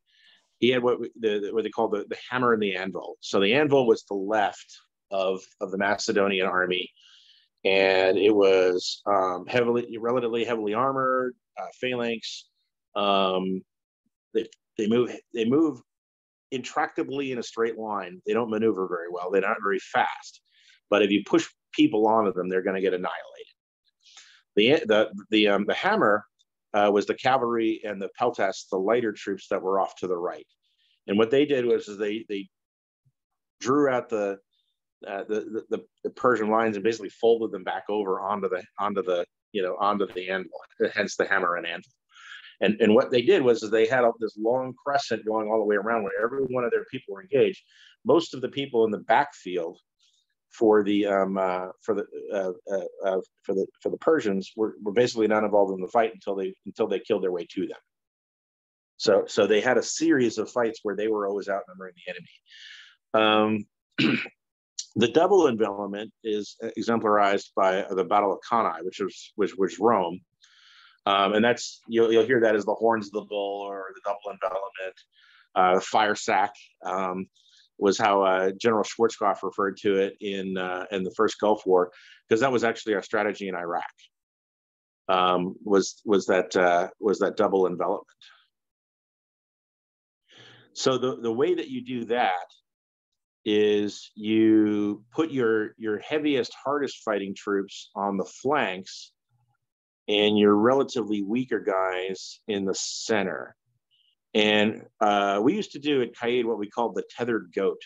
He had what, the, what they call the, the hammer and the anvil. So the anvil was the left of, of the Macedonian army and it was um, heavily, relatively heavily armored, uh, phalanx. Um, they they move they move intractably in a straight line. They don't maneuver very well. They're not very fast, but if you push people onto them, they're going to get annihilated. The the the um, the hammer uh, was the cavalry and the peltasts, the lighter troops that were off to the right. And what they did was they they drew out the uh, the, the, the Persian lines and basically folded them back over onto the onto the you know onto the anvil, hence the hammer and anvil. And, and what they did was they had this long crescent going all the way around where every one of their people were engaged. Most of the people in the backfield for the um, uh, for the uh, uh, uh, for the for the Persians were, were basically not involved in the fight until they until they killed their way to them. So so they had a series of fights where they were always outnumbering the enemy. Um, The double envelopment is exemplarized by the Battle of Cannae, which was which was Rome, um, and that's you'll, you'll hear that as the horns of the bull or the double envelopment. Uh, fire sack um, was how uh, General Schwarzkopf referred to it in uh, in the first Gulf War, because that was actually our strategy in Iraq. Um, was was that uh, was that double envelopment? So the the way that you do that is you put your your heaviest hardest fighting troops on the flanks and your relatively weaker guys in the center and uh, we used to do at Caid what we called the tethered goat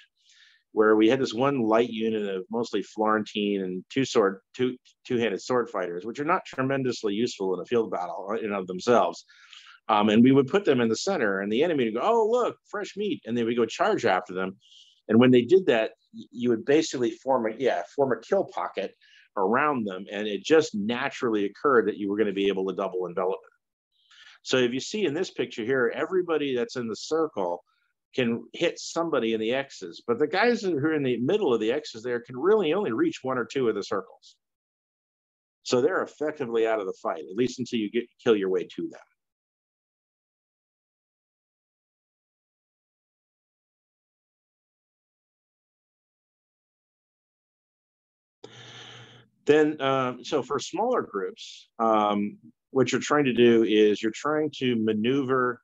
where we had this one light unit of mostly Florentine and two sword two two-handed sword fighters which are not tremendously useful in a field battle in of themselves um, and we would put them in the center and the enemy would go oh look fresh meat and then we go charge after them and when they did that, you would basically form a yeah form a kill pocket around them, and it just naturally occurred that you were going to be able to double envelop. So if you see in this picture here, everybody that's in the circle can hit somebody in the X's, but the guys who are in the middle of the X's there can really only reach one or two of the circles. So they're effectively out of the fight, at least until you get kill your way to them. Then, um, so for smaller groups, um, what you're trying to do is you're trying to maneuver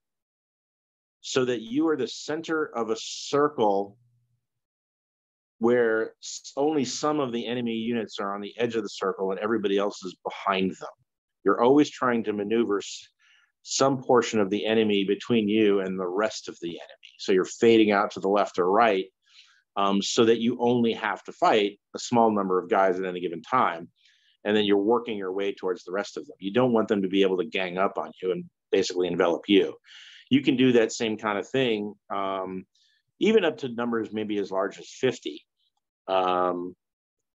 so that you are the center of a circle where only some of the enemy units are on the edge of the circle and everybody else is behind them. You're always trying to maneuver some portion of the enemy between you and the rest of the enemy. So you're fading out to the left or right um, so that you only have to fight a small number of guys at any given time. And then you're working your way towards the rest of them. You don't want them to be able to gang up on you and basically envelop you. You can do that same kind of thing, um, even up to numbers maybe as large as 50. Um,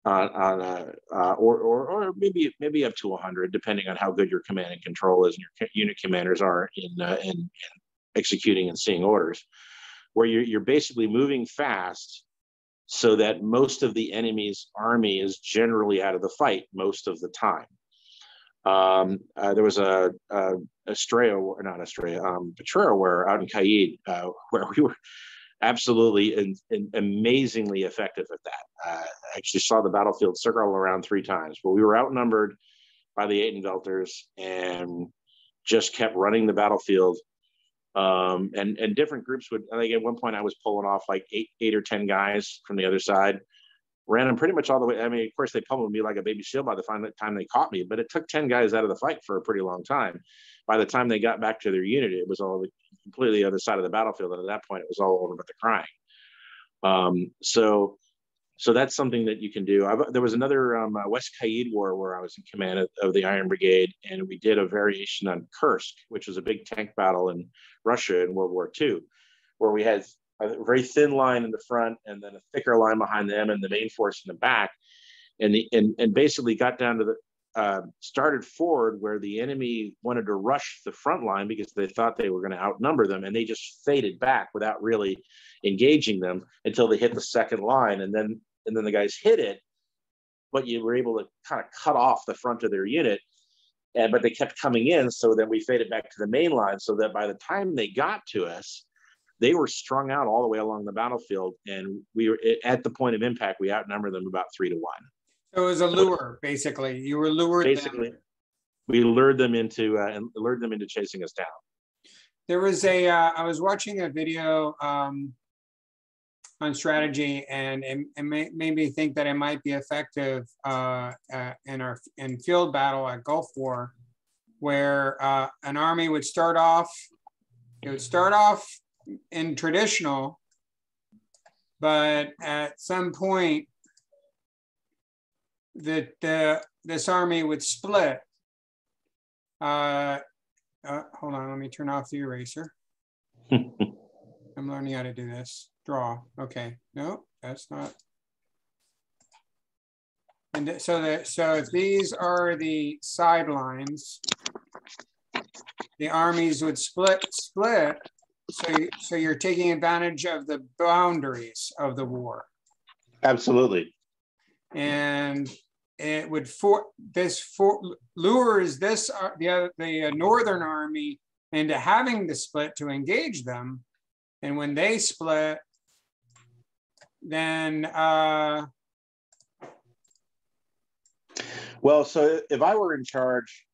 on, on a, uh, or, or, or maybe maybe up to 100, depending on how good your command and control is and your unit commanders are in, uh, in, in executing and seeing orders, where you're, you're basically moving fast so that most of the enemy's army is generally out of the fight most of the time. Um, uh, there was a, a Estrella, not Estrella, um, Betrayal where out in Caid, uh, where we were absolutely and, amazingly effective at that. Uh, I actually saw the battlefield circle around three times, but we were outnumbered by the Atenveldters and just kept running the battlefield. Um, and and different groups would. I think at one point I was pulling off like eight eight or ten guys from the other side, ran them pretty much all the way. I mean, of course they pummeled me like a baby shield by the time they caught me, but it took ten guys out of the fight for a pretty long time. By the time they got back to their unit, it was all completely the other side of the battlefield. And at that point, it was all over but the crying. Um, so, so that's something that you can do. I've, there was another um, uh, West Caid War where I was in command of, of, the Iron Brigade, and we did a variation on Kursk, which was a big tank battle in Russia in World War II, where we had a very thin line in the front and then a thicker line behind them and the main force in the back. And, the, and, and basically got down to the, uh, started forward where the enemy wanted to rush the front line because they thought they were going to outnumber them and they just faded back without really engaging them until they hit the second line and then and then the guys hit it but you were able to kind of cut off the front of their unit and but they kept coming in so then we faded back to the main line so that by the time they got to us they were strung out all the way along the battlefield and we were at the point of impact we outnumbered them about three to one so it was a lure, basically. You were lured. Basically, them. we lured them into uh, and lured them into chasing us down. There was a. Uh, I was watching a video um, on strategy, and it, it made, made me think that it might be effective uh, uh, in our in field battle at Gulf War, where uh, an army would start off. It would start off in traditional, but at some point that uh, this army would split. Uh, uh, hold on, let me turn off the eraser. I'm learning how to do this. Draw. Okay. No, that's not. And so that so if these are the sidelines, the armies would split split. So you, so you're taking advantage of the boundaries of the war. Absolutely. And it would for this for lures this uh, the uh, the northern army into having to split to engage them and when they split then uh well so if i were in charge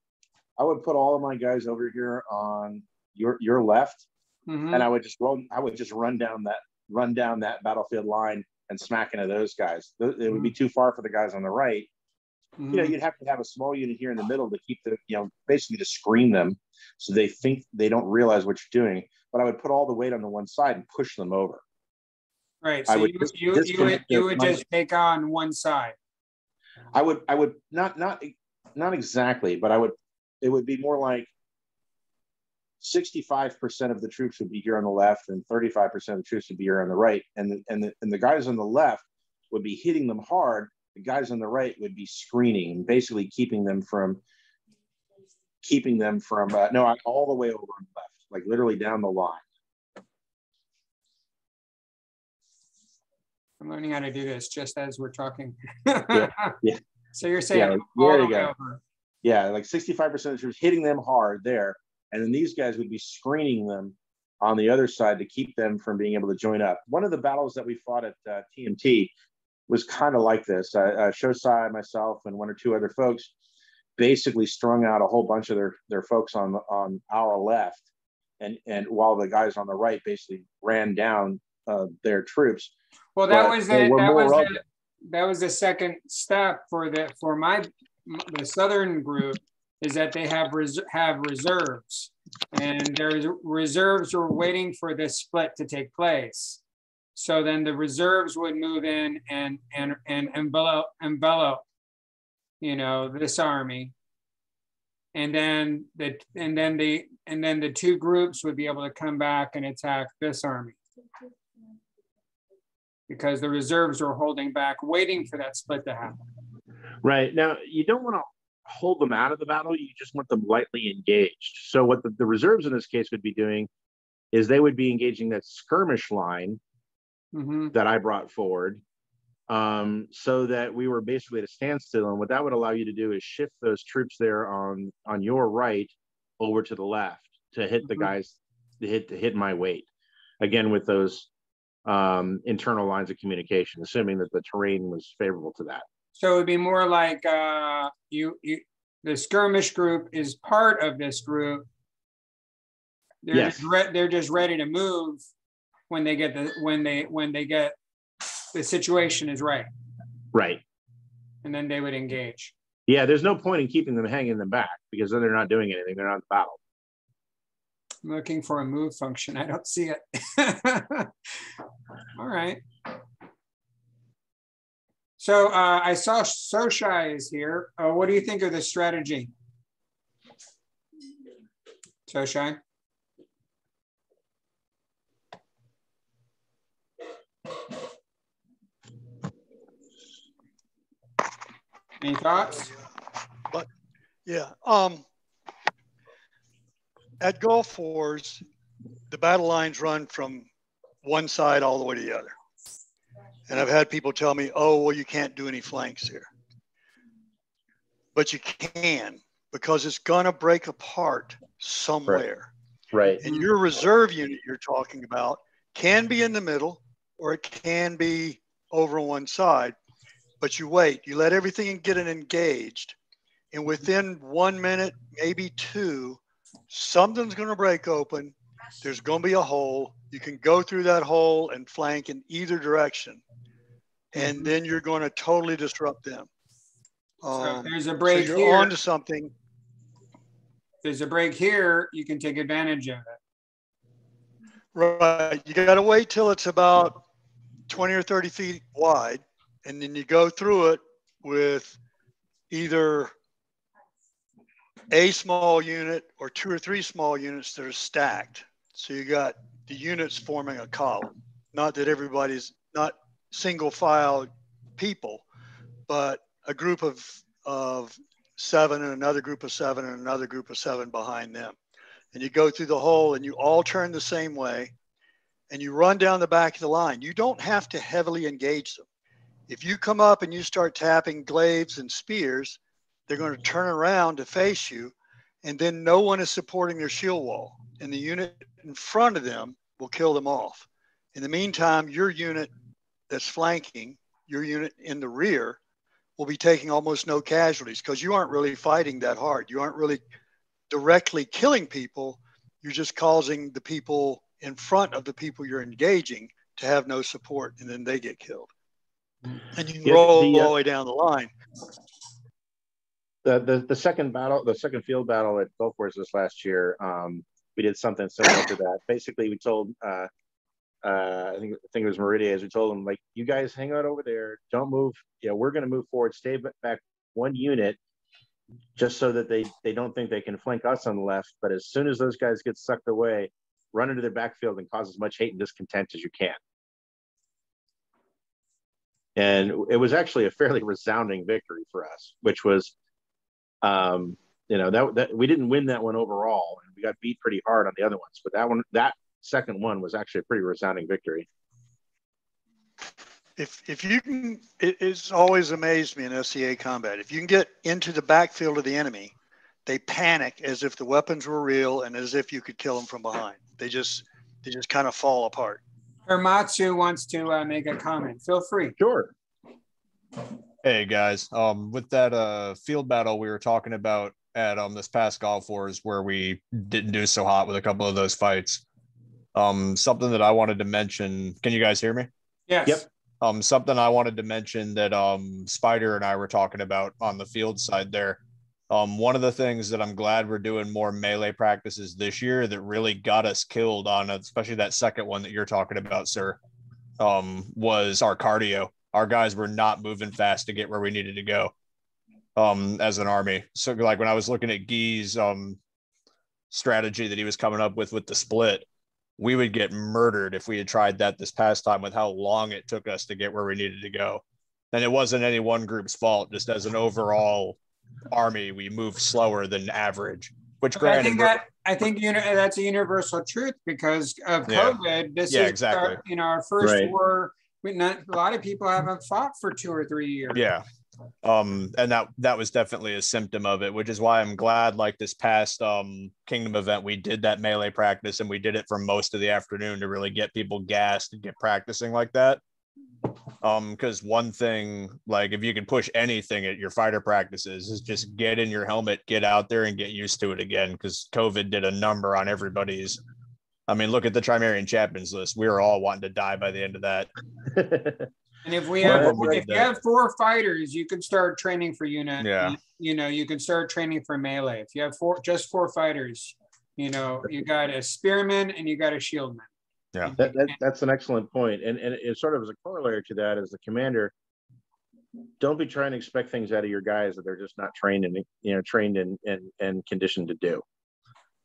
i would put all of my guys over here on your your left mm-hmm. and i would just run i would just run down that run down that battlefield line and smack into those guys it would mm-hmm. be too far for the guys on the right Mm-hmm. You know, mm-hmm. you'd have to have a small unit here in the middle to keep the, you know, basically to screen them so they think they don't realize what you're doing. But I would put all the weight on the one side and push them over. Right. So I would you, you, you would, you would just take on one side. I would, I would not, not, not exactly, but I would, it would be more like 65% of the troops would be here on the left and 35% of the troops would be here on the right. And the, and the, and the guys on the left would be hitting them hard the guys on the right would be screening, basically keeping them from keeping them from uh, no all the way over on the left, like literally down the line. I'm learning how to do this just as we're talking. yeah, yeah. So you're saying yeah, there you go. Over. Yeah, like 65% of the troops hitting them hard there, and then these guys would be screening them on the other side to keep them from being able to join up. One of the battles that we fought at uh, TMT was kind of like this. Uh, uh, Shosai, myself, and one or two other folks basically strung out a whole bunch of their their folks on on our left, and and while the guys on the right basically ran down uh, their troops. Well, that but was it. That was the, that was the second step for the for my the southern group is that they have res, have reserves, and their reserves were waiting for this split to take place. So then the reserves would move in and and and envelop envelop you know, this army. And then the and then the and then the two groups would be able to come back and attack this army. Because the reserves were holding back, waiting for that split to happen. Right. Now you don't want to hold them out of the battle, you just want them lightly engaged. So what the, the reserves in this case would be doing is they would be engaging that skirmish line Mm-hmm. that I brought forward um, so that we were basically at a standstill. And what that would allow you to do is shift those troops there on on your right over to the left to hit the Mhm. guys to hit to hit my weight again with those um, internal lines of communication, assuming that the terrain was favorable to that. So it'd be more like uh, you, you, the skirmish group is part of this group. They're Yes. just re- they're just ready to move when they get the when they when they get the situation is right, Right. and then they would engage. Yeah, there's no point in keeping them hanging them back because then they're not doing anything. They're not in the battle. I'm looking for a move function. I don't see it. All right. So uh, I saw Soshai is here. Uh, what do you think of this strategy? Soshai? Any thoughts? But yeah. Um, at Gulf Wars, the battle lines run from one side all the way to the other. And I've had people tell me, oh, well, you can't do any flanks here. But you can because it's going to break apart somewhere. Right. And your reserve unit you're talking about can be in the middle or it can be over on one side. But you wait, you let everything get it engaged. And within one minute, maybe two, something's going to break open. There's going to be a hole. You can go through that hole and flank in either direction. And then you're going to totally disrupt them. So Um, there's a so break you're here. on to something. there's a break here. You can take advantage of it. Right. You got to wait till it's about 20 or 30 feet wide, and then you go through it with either a small unit or two or three small units that are stacked. So you got the units forming a column. Not that everybody's not single file people, but a group of, of seven and another group of seven and another group of seven behind them. And you go through the hole and you all turn the same way and you run down the back of the line. You don't have to heavily engage them. If you come up and you start tapping glaives and spears, they're going to turn around to face you, and then no one is supporting their shield wall. And the unit in front of them will kill them off. In the meantime, your unit that's flanking, your unit in the rear, will be taking almost no casualties because you aren't really fighting that hard. You aren't really directly killing people. You're just causing the people in front of the people you're engaging to have no support, and then they get killed. And you can Yeah, roll the, uh, all the way down the line. the, the the second battle, the second field battle at Gulf Wars this last year, um, we did something similar to that. Basically, we told, uh, uh, I think I think it was Meridies. We told them like, you guys hang out over there, don't move. Yeah, we're going to move forward. Stay back one unit, just so that they they don't think they can flank us on the left. But as soon as those guys get sucked away, run into their backfield and cause as much hate and discontent as you can. And it was actually a fairly resounding victory for us, which was um, you know that, that we didn't win that one overall and we got beat pretty hard on the other ones but that one that second one was actually a pretty resounding victory If, if you can, it, it's always amazed me in SCA combat. If you can get into the backfield of the enemy, they panic as if the weapons were real and as if you could kill them from behind. They just, they just kind of fall apart. Hiramatsu wants to uh, make a comment. Feel free. sure Hey guys, um, with that uh field battle we were talking about at um this past Gulf Wars where we didn't do so hot with a couple of those fights. Um, something that I wanted to mention. Can you guys hear me? Yes. Yep. Um, something I wanted to mention that um Spider and I were talking about on the field side there. Um, one of the things that I'm glad we're doing more melee practices this year that really got us killed on, especially that second one that you're talking about, sir, um, was our cardio. Our guys were not moving fast to get where we needed to go. um, as an army. So like when I was looking at Gee's um, strategy that he was coming up with with the split, we would get murdered if we had tried that this past time with how long it took us to get where we needed to go. And it wasn't any one group's fault. Just as an overall army, we move slower than average. Which granted, I think that I think you know that's a universal truth because of COVID. Yeah. This Yeah, is exactly. our, you know our first Right. war. We not a lot of people haven't fought for two or three years. yeah um and that that was definitely a symptom of it which is why i'm glad like this past um kingdom event we did that melee practice and we did it for most of the afternoon to really get people gassed and get practicing like that um because one thing like if you can push anything at your fighter practices is just get in your helmet get out there and get used to it again because covid did a number on everybody's i mean look at the trimarian champions list we were all wanting to die by the end of that And if we have we if you have four fighters, you can start training for unit. Yeah. You, you know, you can start training for melee. If you have four just four fighters, you know, you got a spearman and you got a shieldman. Yeah. That, that, that's an excellent point. And, and it sort of as a corollary to that as the commander, don't be trying to expect things out of your guys that they're just not trained and, you know, trained and, and, and conditioned to do.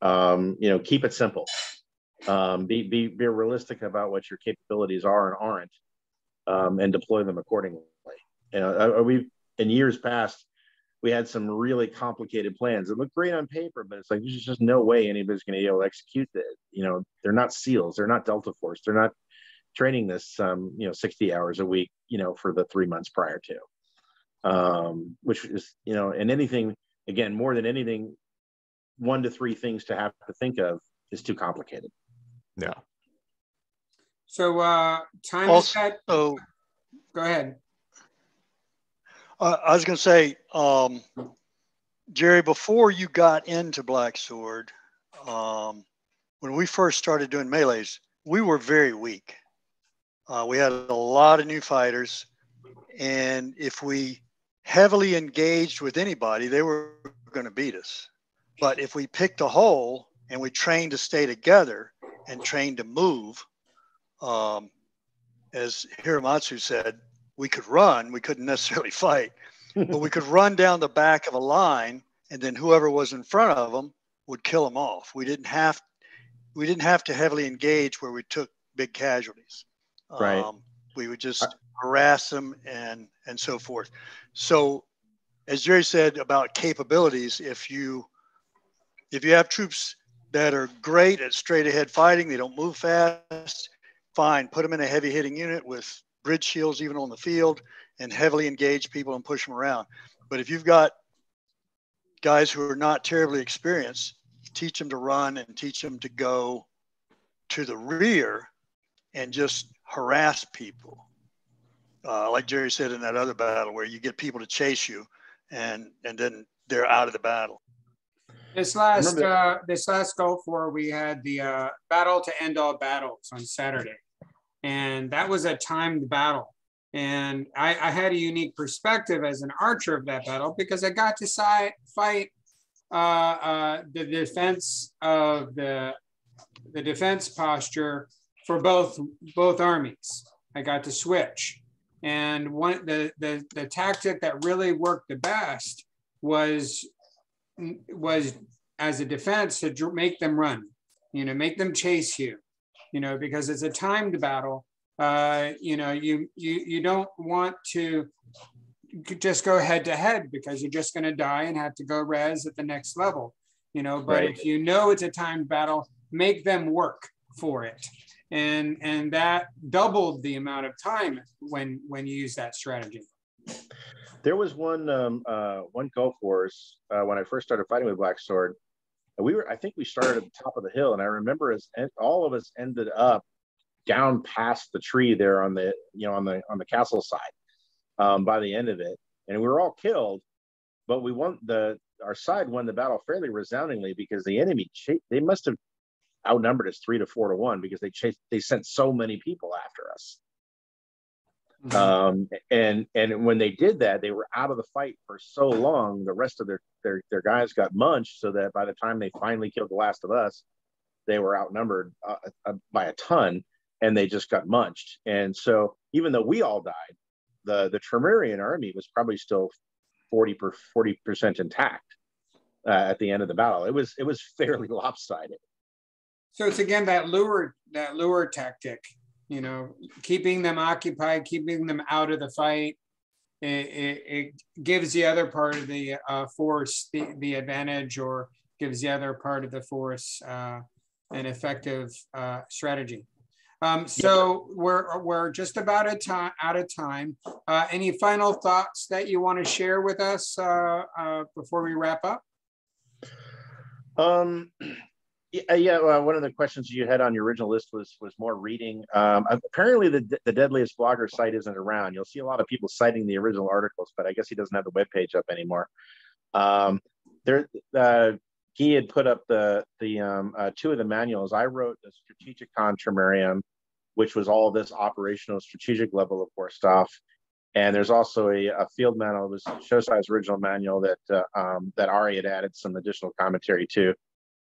Um, you know, keep it simple. Um, be, be, be realistic about what your capabilities are and aren't, um, and deploy them accordingly. You know, uh, we, in years past, we had some really complicated plans. It looked great on paper, but it's like there's just no way anybody's going to be able to execute that. You know, they're not SEALs, they're not Delta Force, they're not training this, um, you know, 60 hours a week, you know, for the three months prior to, um, which is, you know, and anything again more than anything, one to three things to have to think of is too complicated. yeah So uh time is Also- set. So Go ahead. Uh, I was going to say, um, Jerry, before you got into Black Sword, um, when we first started doing melees, we were very weak. Uh, we had a lot of new fighters, and if we heavily engaged with anybody, they were going to beat us. But if we picked a hole and we trained to stay together and trained to move, um, as Hiramatsu said, we could run, we couldn't necessarily fight, but we could run down the back of a line, and then whoever was in front of them would kill them off. We didn't have we didn't have to heavily engage where we took big casualties. Right. Um, we would just harass them and and so forth. So, as Jerry said about capabilities, if you if you have troops that are great at straight ahead fighting, they don't move fast, fine. Put them in a heavy hitting unit with bridge shields even on the field and heavily engage people and push them around. But if you've got guys who are not terribly experienced, teach them to run and teach them to go to the rear and just harass people. Uh, like Jerry said in that other battle, where you get people to chase you, and and then they're out of the battle. This last uh this last Gulf War, we had the uh battle to end all battles on Saturday. And that was a timed battle. And I, I had a unique perspective as an archer of that battle because I got to si- fight uh, uh, the defense of the the defense posture for both both armies. I got to switch, and one the the the tactic that really worked the best was was as a defense to make them run, you know, make them chase you, you know, because it's a timed battle. Uh, you know, you you you don't want to just go head to head because you're just going to die and have to go res at the next level, you know. But Right. if you know it's a timed battle, make them work for it, and and that doubled the amount of time when when you use that strategy. There was one um, uh, one Gulf Wars uh, when I first started fighting with Black Sword. And we were, I think, we started at the top of the hill, and I remember as all of us ended up down past the tree there on the you know on the on the castle side um, by the end of it, and we were all killed, but we won the our side won the battle fairly resoundingly because the enemy they must have outnumbered us three to four to one because they chased they sent so many people after us. Um, and and when they did that, they were out of the fight for so long. The rest of their their their guys got munched, so that by the time they finally killed the last of us, they were outnumbered uh, uh, by a ton, and they just got munched. And so even though we all died, the the Trimarian army was probably still 40 per 40 percent intact uh, at the end of the battle. It was it was fairly lopsided. So it's again that lure that lure tactic, you know, keeping them occupied, keeping them out of the fight. It, it, it gives the other part of the uh, force the, the advantage, or gives the other part of the force uh, an effective uh, strategy. Um, so we're, we're just about a time, out of time. Uh, any final thoughts that you want to share with us uh, uh, before we wrap up? Um, yeah, yeah well, one of the questions you had on your original list was was more reading. Um, apparently, the the Deadliest Blogger site isn't around. You'll see a lot of people citing the original articles, but I guess he doesn't have the web page up anymore. Um, there, uh, he had put up the the um, uh, two of the manuals. I wrote the Strategic Contramarium, which was all this operational strategic level of war stuff. And there's also a, a field manual, it was Shosai's original manual that uh, um, that Ari had added some additional commentary to.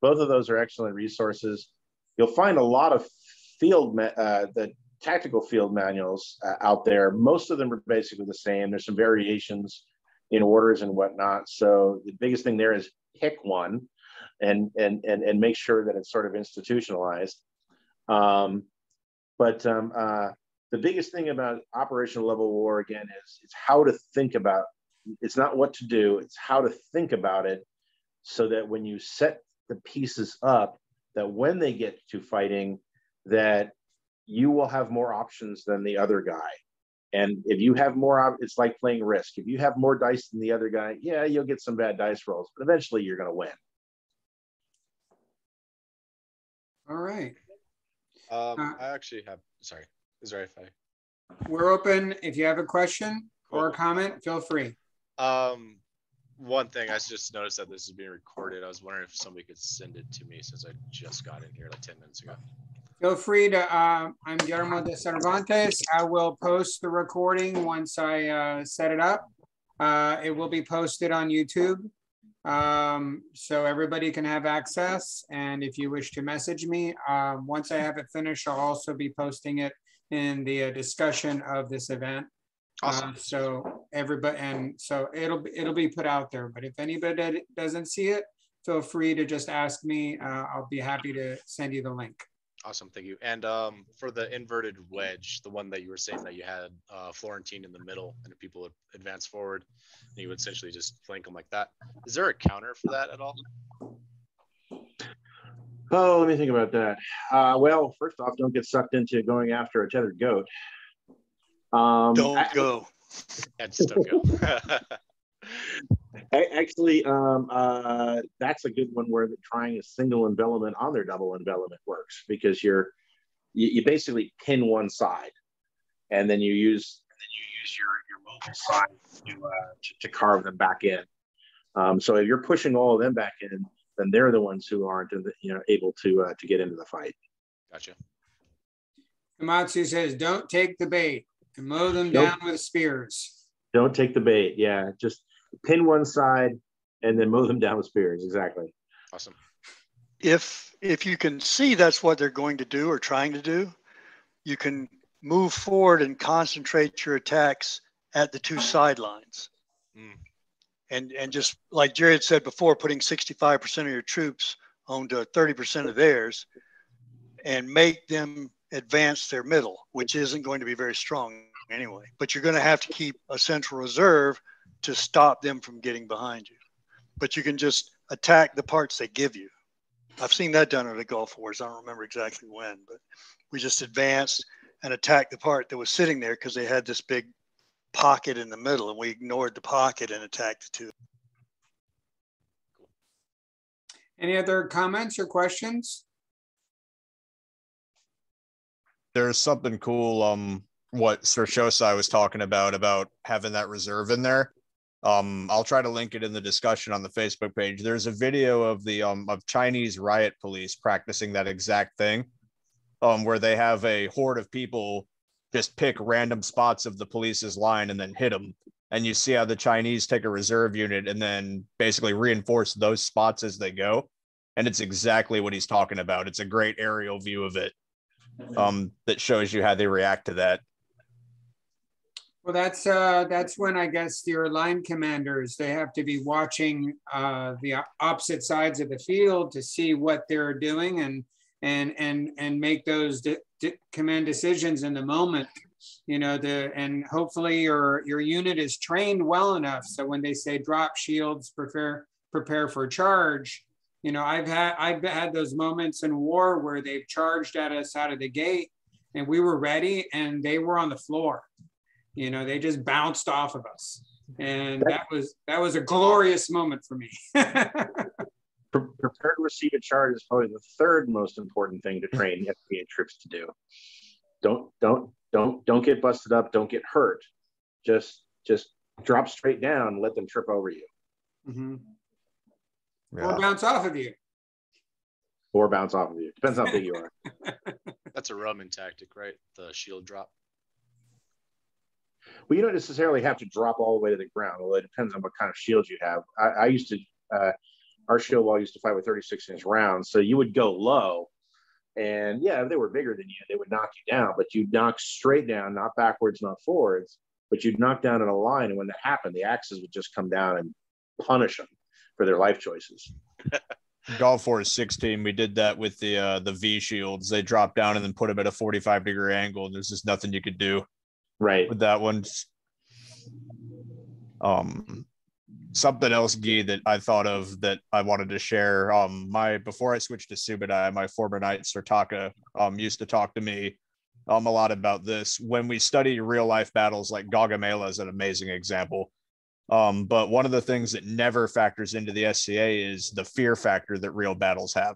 Both of those are excellent resources. You'll find a lot of field, uh, the tactical field manuals uh, out there. Most of them are basically the same. There's some variations in orders and whatnot. So the biggest thing there is pick one and and and, and make sure that it's sort of institutionalized. Um, but um, uh, the biggest thing about operational level war again is it's how to think about. It's not what to do; it's how to think about it, so that when you set the pieces up, that when they get to fighting, that you will have more options than the other guy. And if you have more, it's like playing risk. If you have more dice than the other guy, yeah, you'll get some bad dice rolls, but eventually you're going to win. All right. Um, uh, I actually have, sorry, is there if I? We're open. If you have a question cool. or a comment, feel free. Um, one thing I just noticed that this is being recorded. I was wondering if somebody could send it to me since I just got in here like 10 minutes ago. Feel free to, uh, I'm Guillermo de Cervantes. I will post the recording once I uh, set it up. Uh, it will be posted on YouTube. Um, so everybody can have access. And if you wish to message me, um, once I have it finished, I'll also be posting it in the uh, discussion of this event. Awesome. Uh, so everybody, and so it'll it'll be put out there. But if anybody doesn't see it, feel free to just ask me. Uh, I'll be happy to send you the link. Awesome, thank you. And um, for the inverted wedge, the one that you were saying that you had uh, Florentine in the middle, and if people would advance forward, and you would essentially just flank them like that. Is there a counter for that at all? Oh, let me think about that. Uh, well, first off, don't get sucked into going after a tethered goat. Um, don't I, go. Yeah, just don't go. Actually, um, uh, that's a good one where trying a single envelopment on their double envelopment works because you're you, you basically pin one side, and then you use and then you use your your mobile side to, uh, to, to carve them back in. Um, so if you're pushing all of them back in, then they're the ones who aren't you know able to uh, to get into the fight. Gotcha. Komatsu says, "Don't take the bait and mow them nope. down with spears." Don't take the bait. Yeah, just pin one side and then mow them down with spears. Exactly. Awesome. If if you can see that's what they're going to do or trying to do, you can move forward and concentrate your attacks at the two sidelines. Mm. And and just like Jared said before, putting 65% of your troops onto 30% of theirs and make them advance their middle, which isn't going to be very strong anyway. But you're going to have to keep a central reserve to stop them from getting behind you. But you can just attack the parts they give you. I've seen that done at the Gulf Wars. I don't remember exactly when, but we just advanced and attacked the part that was sitting there because they had this big pocket in the middle, and we ignored the pocket and attacked the two. Any other comments or questions? There's something cool. Um, what Sir Shosai was talking about about having that reserve in there. Um, I'll try to link it in the discussion on the Facebook page. There's a video of the um of Chinese riot police practicing that exact thing, um, where they have a horde of people just pick random spots of the police's line and then hit them. And you see how the Chinese take a reserve unit and then basically reinforce those spots as they go. And it's exactly what he's talking about. It's a great aerial view of it um, that shows you how they react to that. Well, that's uh, that's when I guess your line commanders they have to be watching uh, the opposite sides of the field to see what they're doing and and and and make those de- de- command decisions in the moment. You know, the and hopefully your your unit is trained well enough so when they say drop shields, prepare prepare for charge. You know, I've had I've had those moments in war where they've charged at us out of the gate, and we were ready, and they were on the floor you know, they just bounced off of us. And that was that was a glorious moment for me. Prepare to receive a charge is probably the third most important thing to train FPA troops to do. Don't don't don't don't get busted up. Don't get hurt. Just just drop straight down. Let them trip over you. Mm-hmm. Yeah. Or bounce off of you. Or bounce off of you. Depends how big you are. That's a Roman tactic, right? The shield drop. Well, you don't necessarily have to drop all the way to the ground. Well, it depends on what kind of shield you have. I, I used to, uh, our shield wall used to fight with 36 inch rounds. So you would go low. And yeah, if they were bigger than you, they would knock you down, but you'd knock straight down, not backwards, not forwards, but you'd knock down in a line. And when that happened, the axes would just come down and punish them for their life choices. Gulf Wars 16, we did that with the uh, the V shields. They dropped down and then put them at a 45 degree angle. And there's just nothing you could do right with that one um something else Guy that I thought of that I wanted to share. Um my before I switched to Subadai, my former knight Sertaka um used to talk to me um a lot about this. When we study real life battles like Gaugamela is an amazing example. Um, but one of the things that never factors into the SCA is the fear factor that real battles have.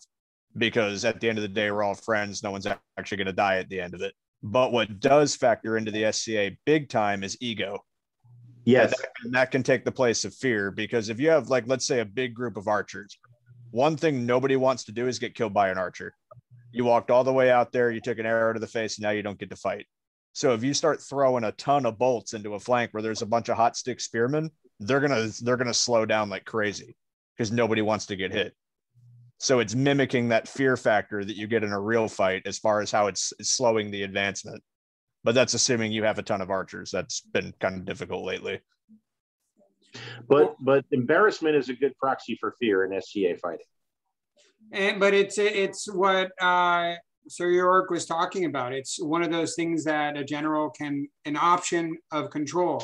Because at the end of the day, we're all friends. No one's actually going to die at the end of it. But what does factor into the SCA big time is ego. Yes. And that, that can take the place of fear because if you have, like, let's say a big group of archers, one thing nobody wants to do is get killed by an archer. You walked all the way out there, you took an arrow to the face, and now you don't get to fight. So if you start throwing a ton of bolts into a flank where there's a bunch of hot stick spearmen, they're gonna they're gonna slow down like crazy because nobody wants to get hit. So it's mimicking that fear factor that you get in a real fight as far as how it's, it's slowing the advancement. But that's assuming you have a ton of archers. That's been kind of difficult lately. But but embarrassment is a good proxy for fear in SCA fighting. And but it's it's what uh, Sir York was talking about. It's one of those things that a general can an option of control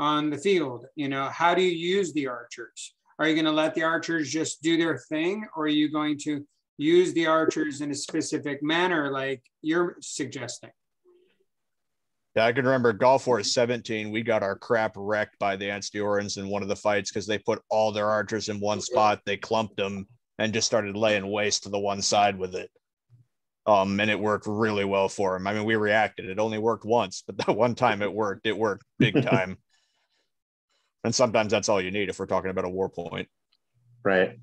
on the field. You know, how do you use the archers? Are you going to let the archers just do their thing, or are you going to use the archers in a specific manner, like you're suggesting? Yeah, I can remember Gulf Wars 17. We got our crap wrecked by the Ansteorrans in one of the fights because they put all their archers in one spot. They clumped them and just started laying waste to the one side with it. Um, and it worked really well for them. I mean, we reacted. It only worked once, but that one time it worked. It worked big time. And sometimes that's all you need if we're talking about a war point. Right.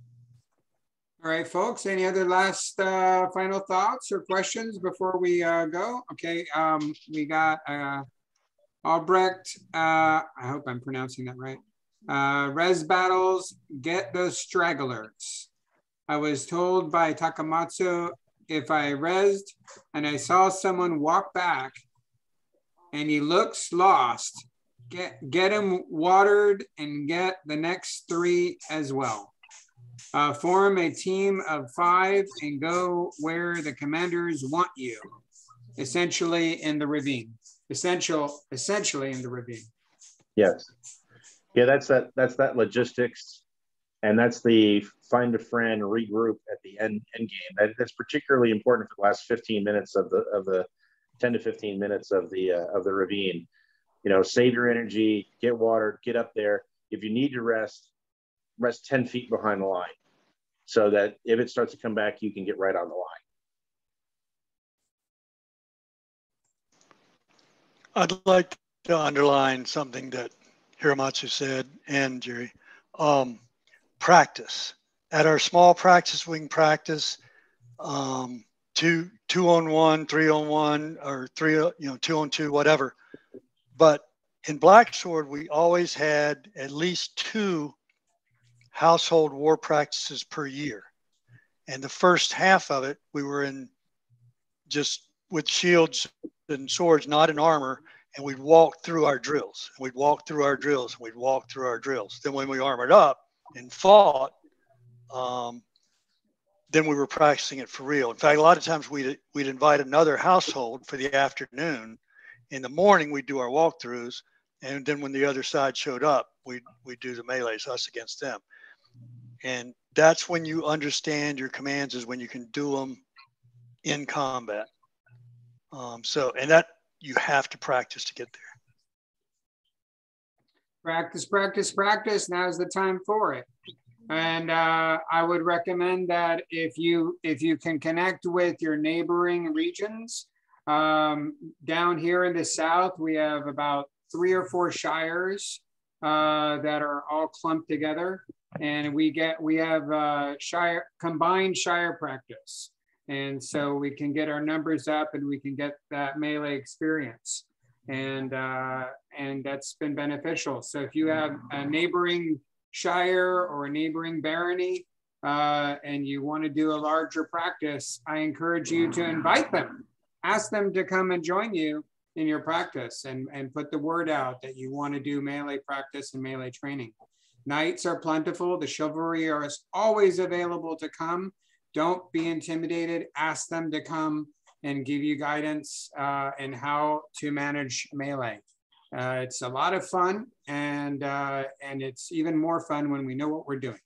All right, folks. Any other last uh, final thoughts or questions before we uh, go? Okay, um, we got uh, Albrecht. Uh, I hope I'm pronouncing that right. Uh, res battles, get those stragglers. I was told by Takamatsu if I resed and I saw someone walk back and he looks lost, get get them watered and get the next three as well. Uh, form a team of five and go where the commanders want you, essentially in the ravine. Essential, essentially in the ravine. Yes. Yeah, that's that. That's that logistics, and that's the find a friend, regroup at the end end game. That, that's particularly important for the last 15 minutes of the of the 10 to 15 minutes of the uh, of the ravine you know, save your energy, get water, get up there. If you need to rest, rest 10 feet behind the line so that if it starts to come back, you can get right on the line. I'd like to underline something that Hiramatsu said and Jerry. Um, practice. At our small practice wing practice, um, two two on one, three on one, or three you know two on two, whatever. But in Black Sword, we always had at least two household war practices per year. And the first half of it, we were in just with shields and swords, not in armor. and we'd walk through our drills. We'd walk through our drills. And we'd walk through our drills. Then when we armored up and fought, um, then we were practicing it for real. In fact, a lot of times we'd we'd invite another household for the afternoon. In the morning, we'd do our walkthroughs, and then when the other side showed up, we'd we'd do the melees, us against them. And that's when you understand your commands is when you can do them in combat. Um, so, and that you have to practice to get there. Practice, practice, practice. Now's the time for it. And uh, I would recommend that if you if you can connect with your neighboring regions, um, down here in the south, we have about three or four shires uh, that are all clumped together, and we get we have uh, shire combined shire practice, and so we can get our numbers up and we can get that melee experience, and uh, and that's been beneficial. So if you have a neighboring shire or a neighboring barony uh, and you want to do a larger practice, I encourage you to invite them. Ask them to come and join you in your practice and, and put the word out that you want to do melee practice and melee training. Knights are plentiful. The chivalry are always available to come. Don't be intimidated. Ask them to come and give you guidance uh, in how to manage melee. Uh, it's a lot of fun, and uh, and it's even more fun when we know what we're doing.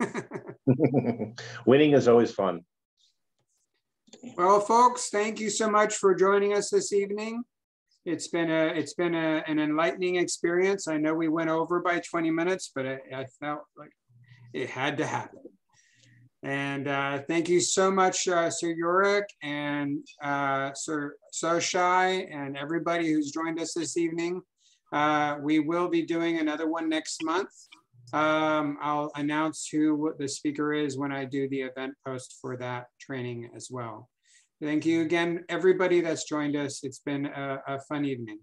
Winning is always fun. Well, folks, thank you so much for joining us this evening. It's been a it's been a, an enlightening experience. I know we went over by 20 minutes, but I, I felt like it had to happen. And uh, thank you so much, uh, Sir Yorick and uh, Sir Soshai and everybody who's joined us this evening. Uh, we will be doing another one next month. Um, I'll announce who the speaker is when I do the event post for that training as well. Thank you again, everybody that's joined us. It's been a, a fun evening.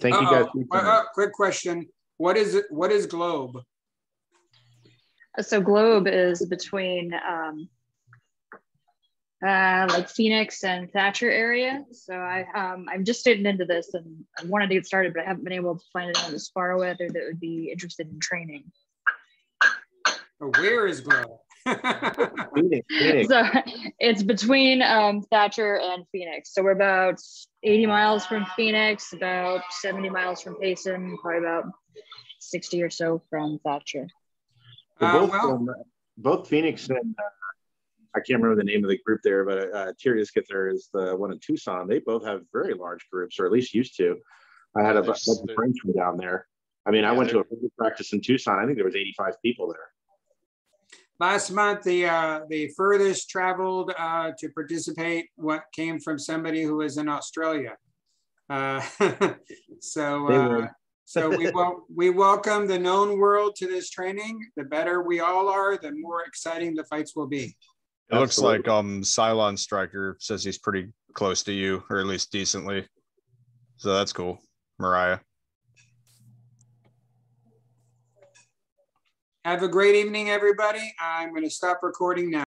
Thank you guys. Uh, uh, quick question. What is it? What is Globe? So Globe is between um, uh, like Phoenix and Thatcher area. So I um, I'm just getting into this and I wanted to get started, but I haven't been able to find anyone to spar with or that would be interested in training. Where is Globe? Phoenix, Phoenix. So it's between um, Thatcher and Phoenix. So we're about 80 miles from Phoenix, about 70 miles from Payson, probably about 60 or so from Thatcher. Well, both, Uh, well- um, both Phoenix and uh, I can't remember the name of the group there, but uh, Tir Ysgithr is the one in Tucson. They both have very large groups, or at least used to. I had a bunch of friends from down there. I mean, I went to a practice in Tucson. I think there was 85 people there. Last month, the uh, the furthest traveled uh, to participate what came from somebody who was in Australia. Uh, so uh, so we wel- we welcome the known world to this training. The better we all are, the more exciting the fights will be. It looks like um Cylon Striker says he's pretty close to you, or at least decently. So that's cool, Mariah. Have a great evening, everybody. I'm going to stop recording now.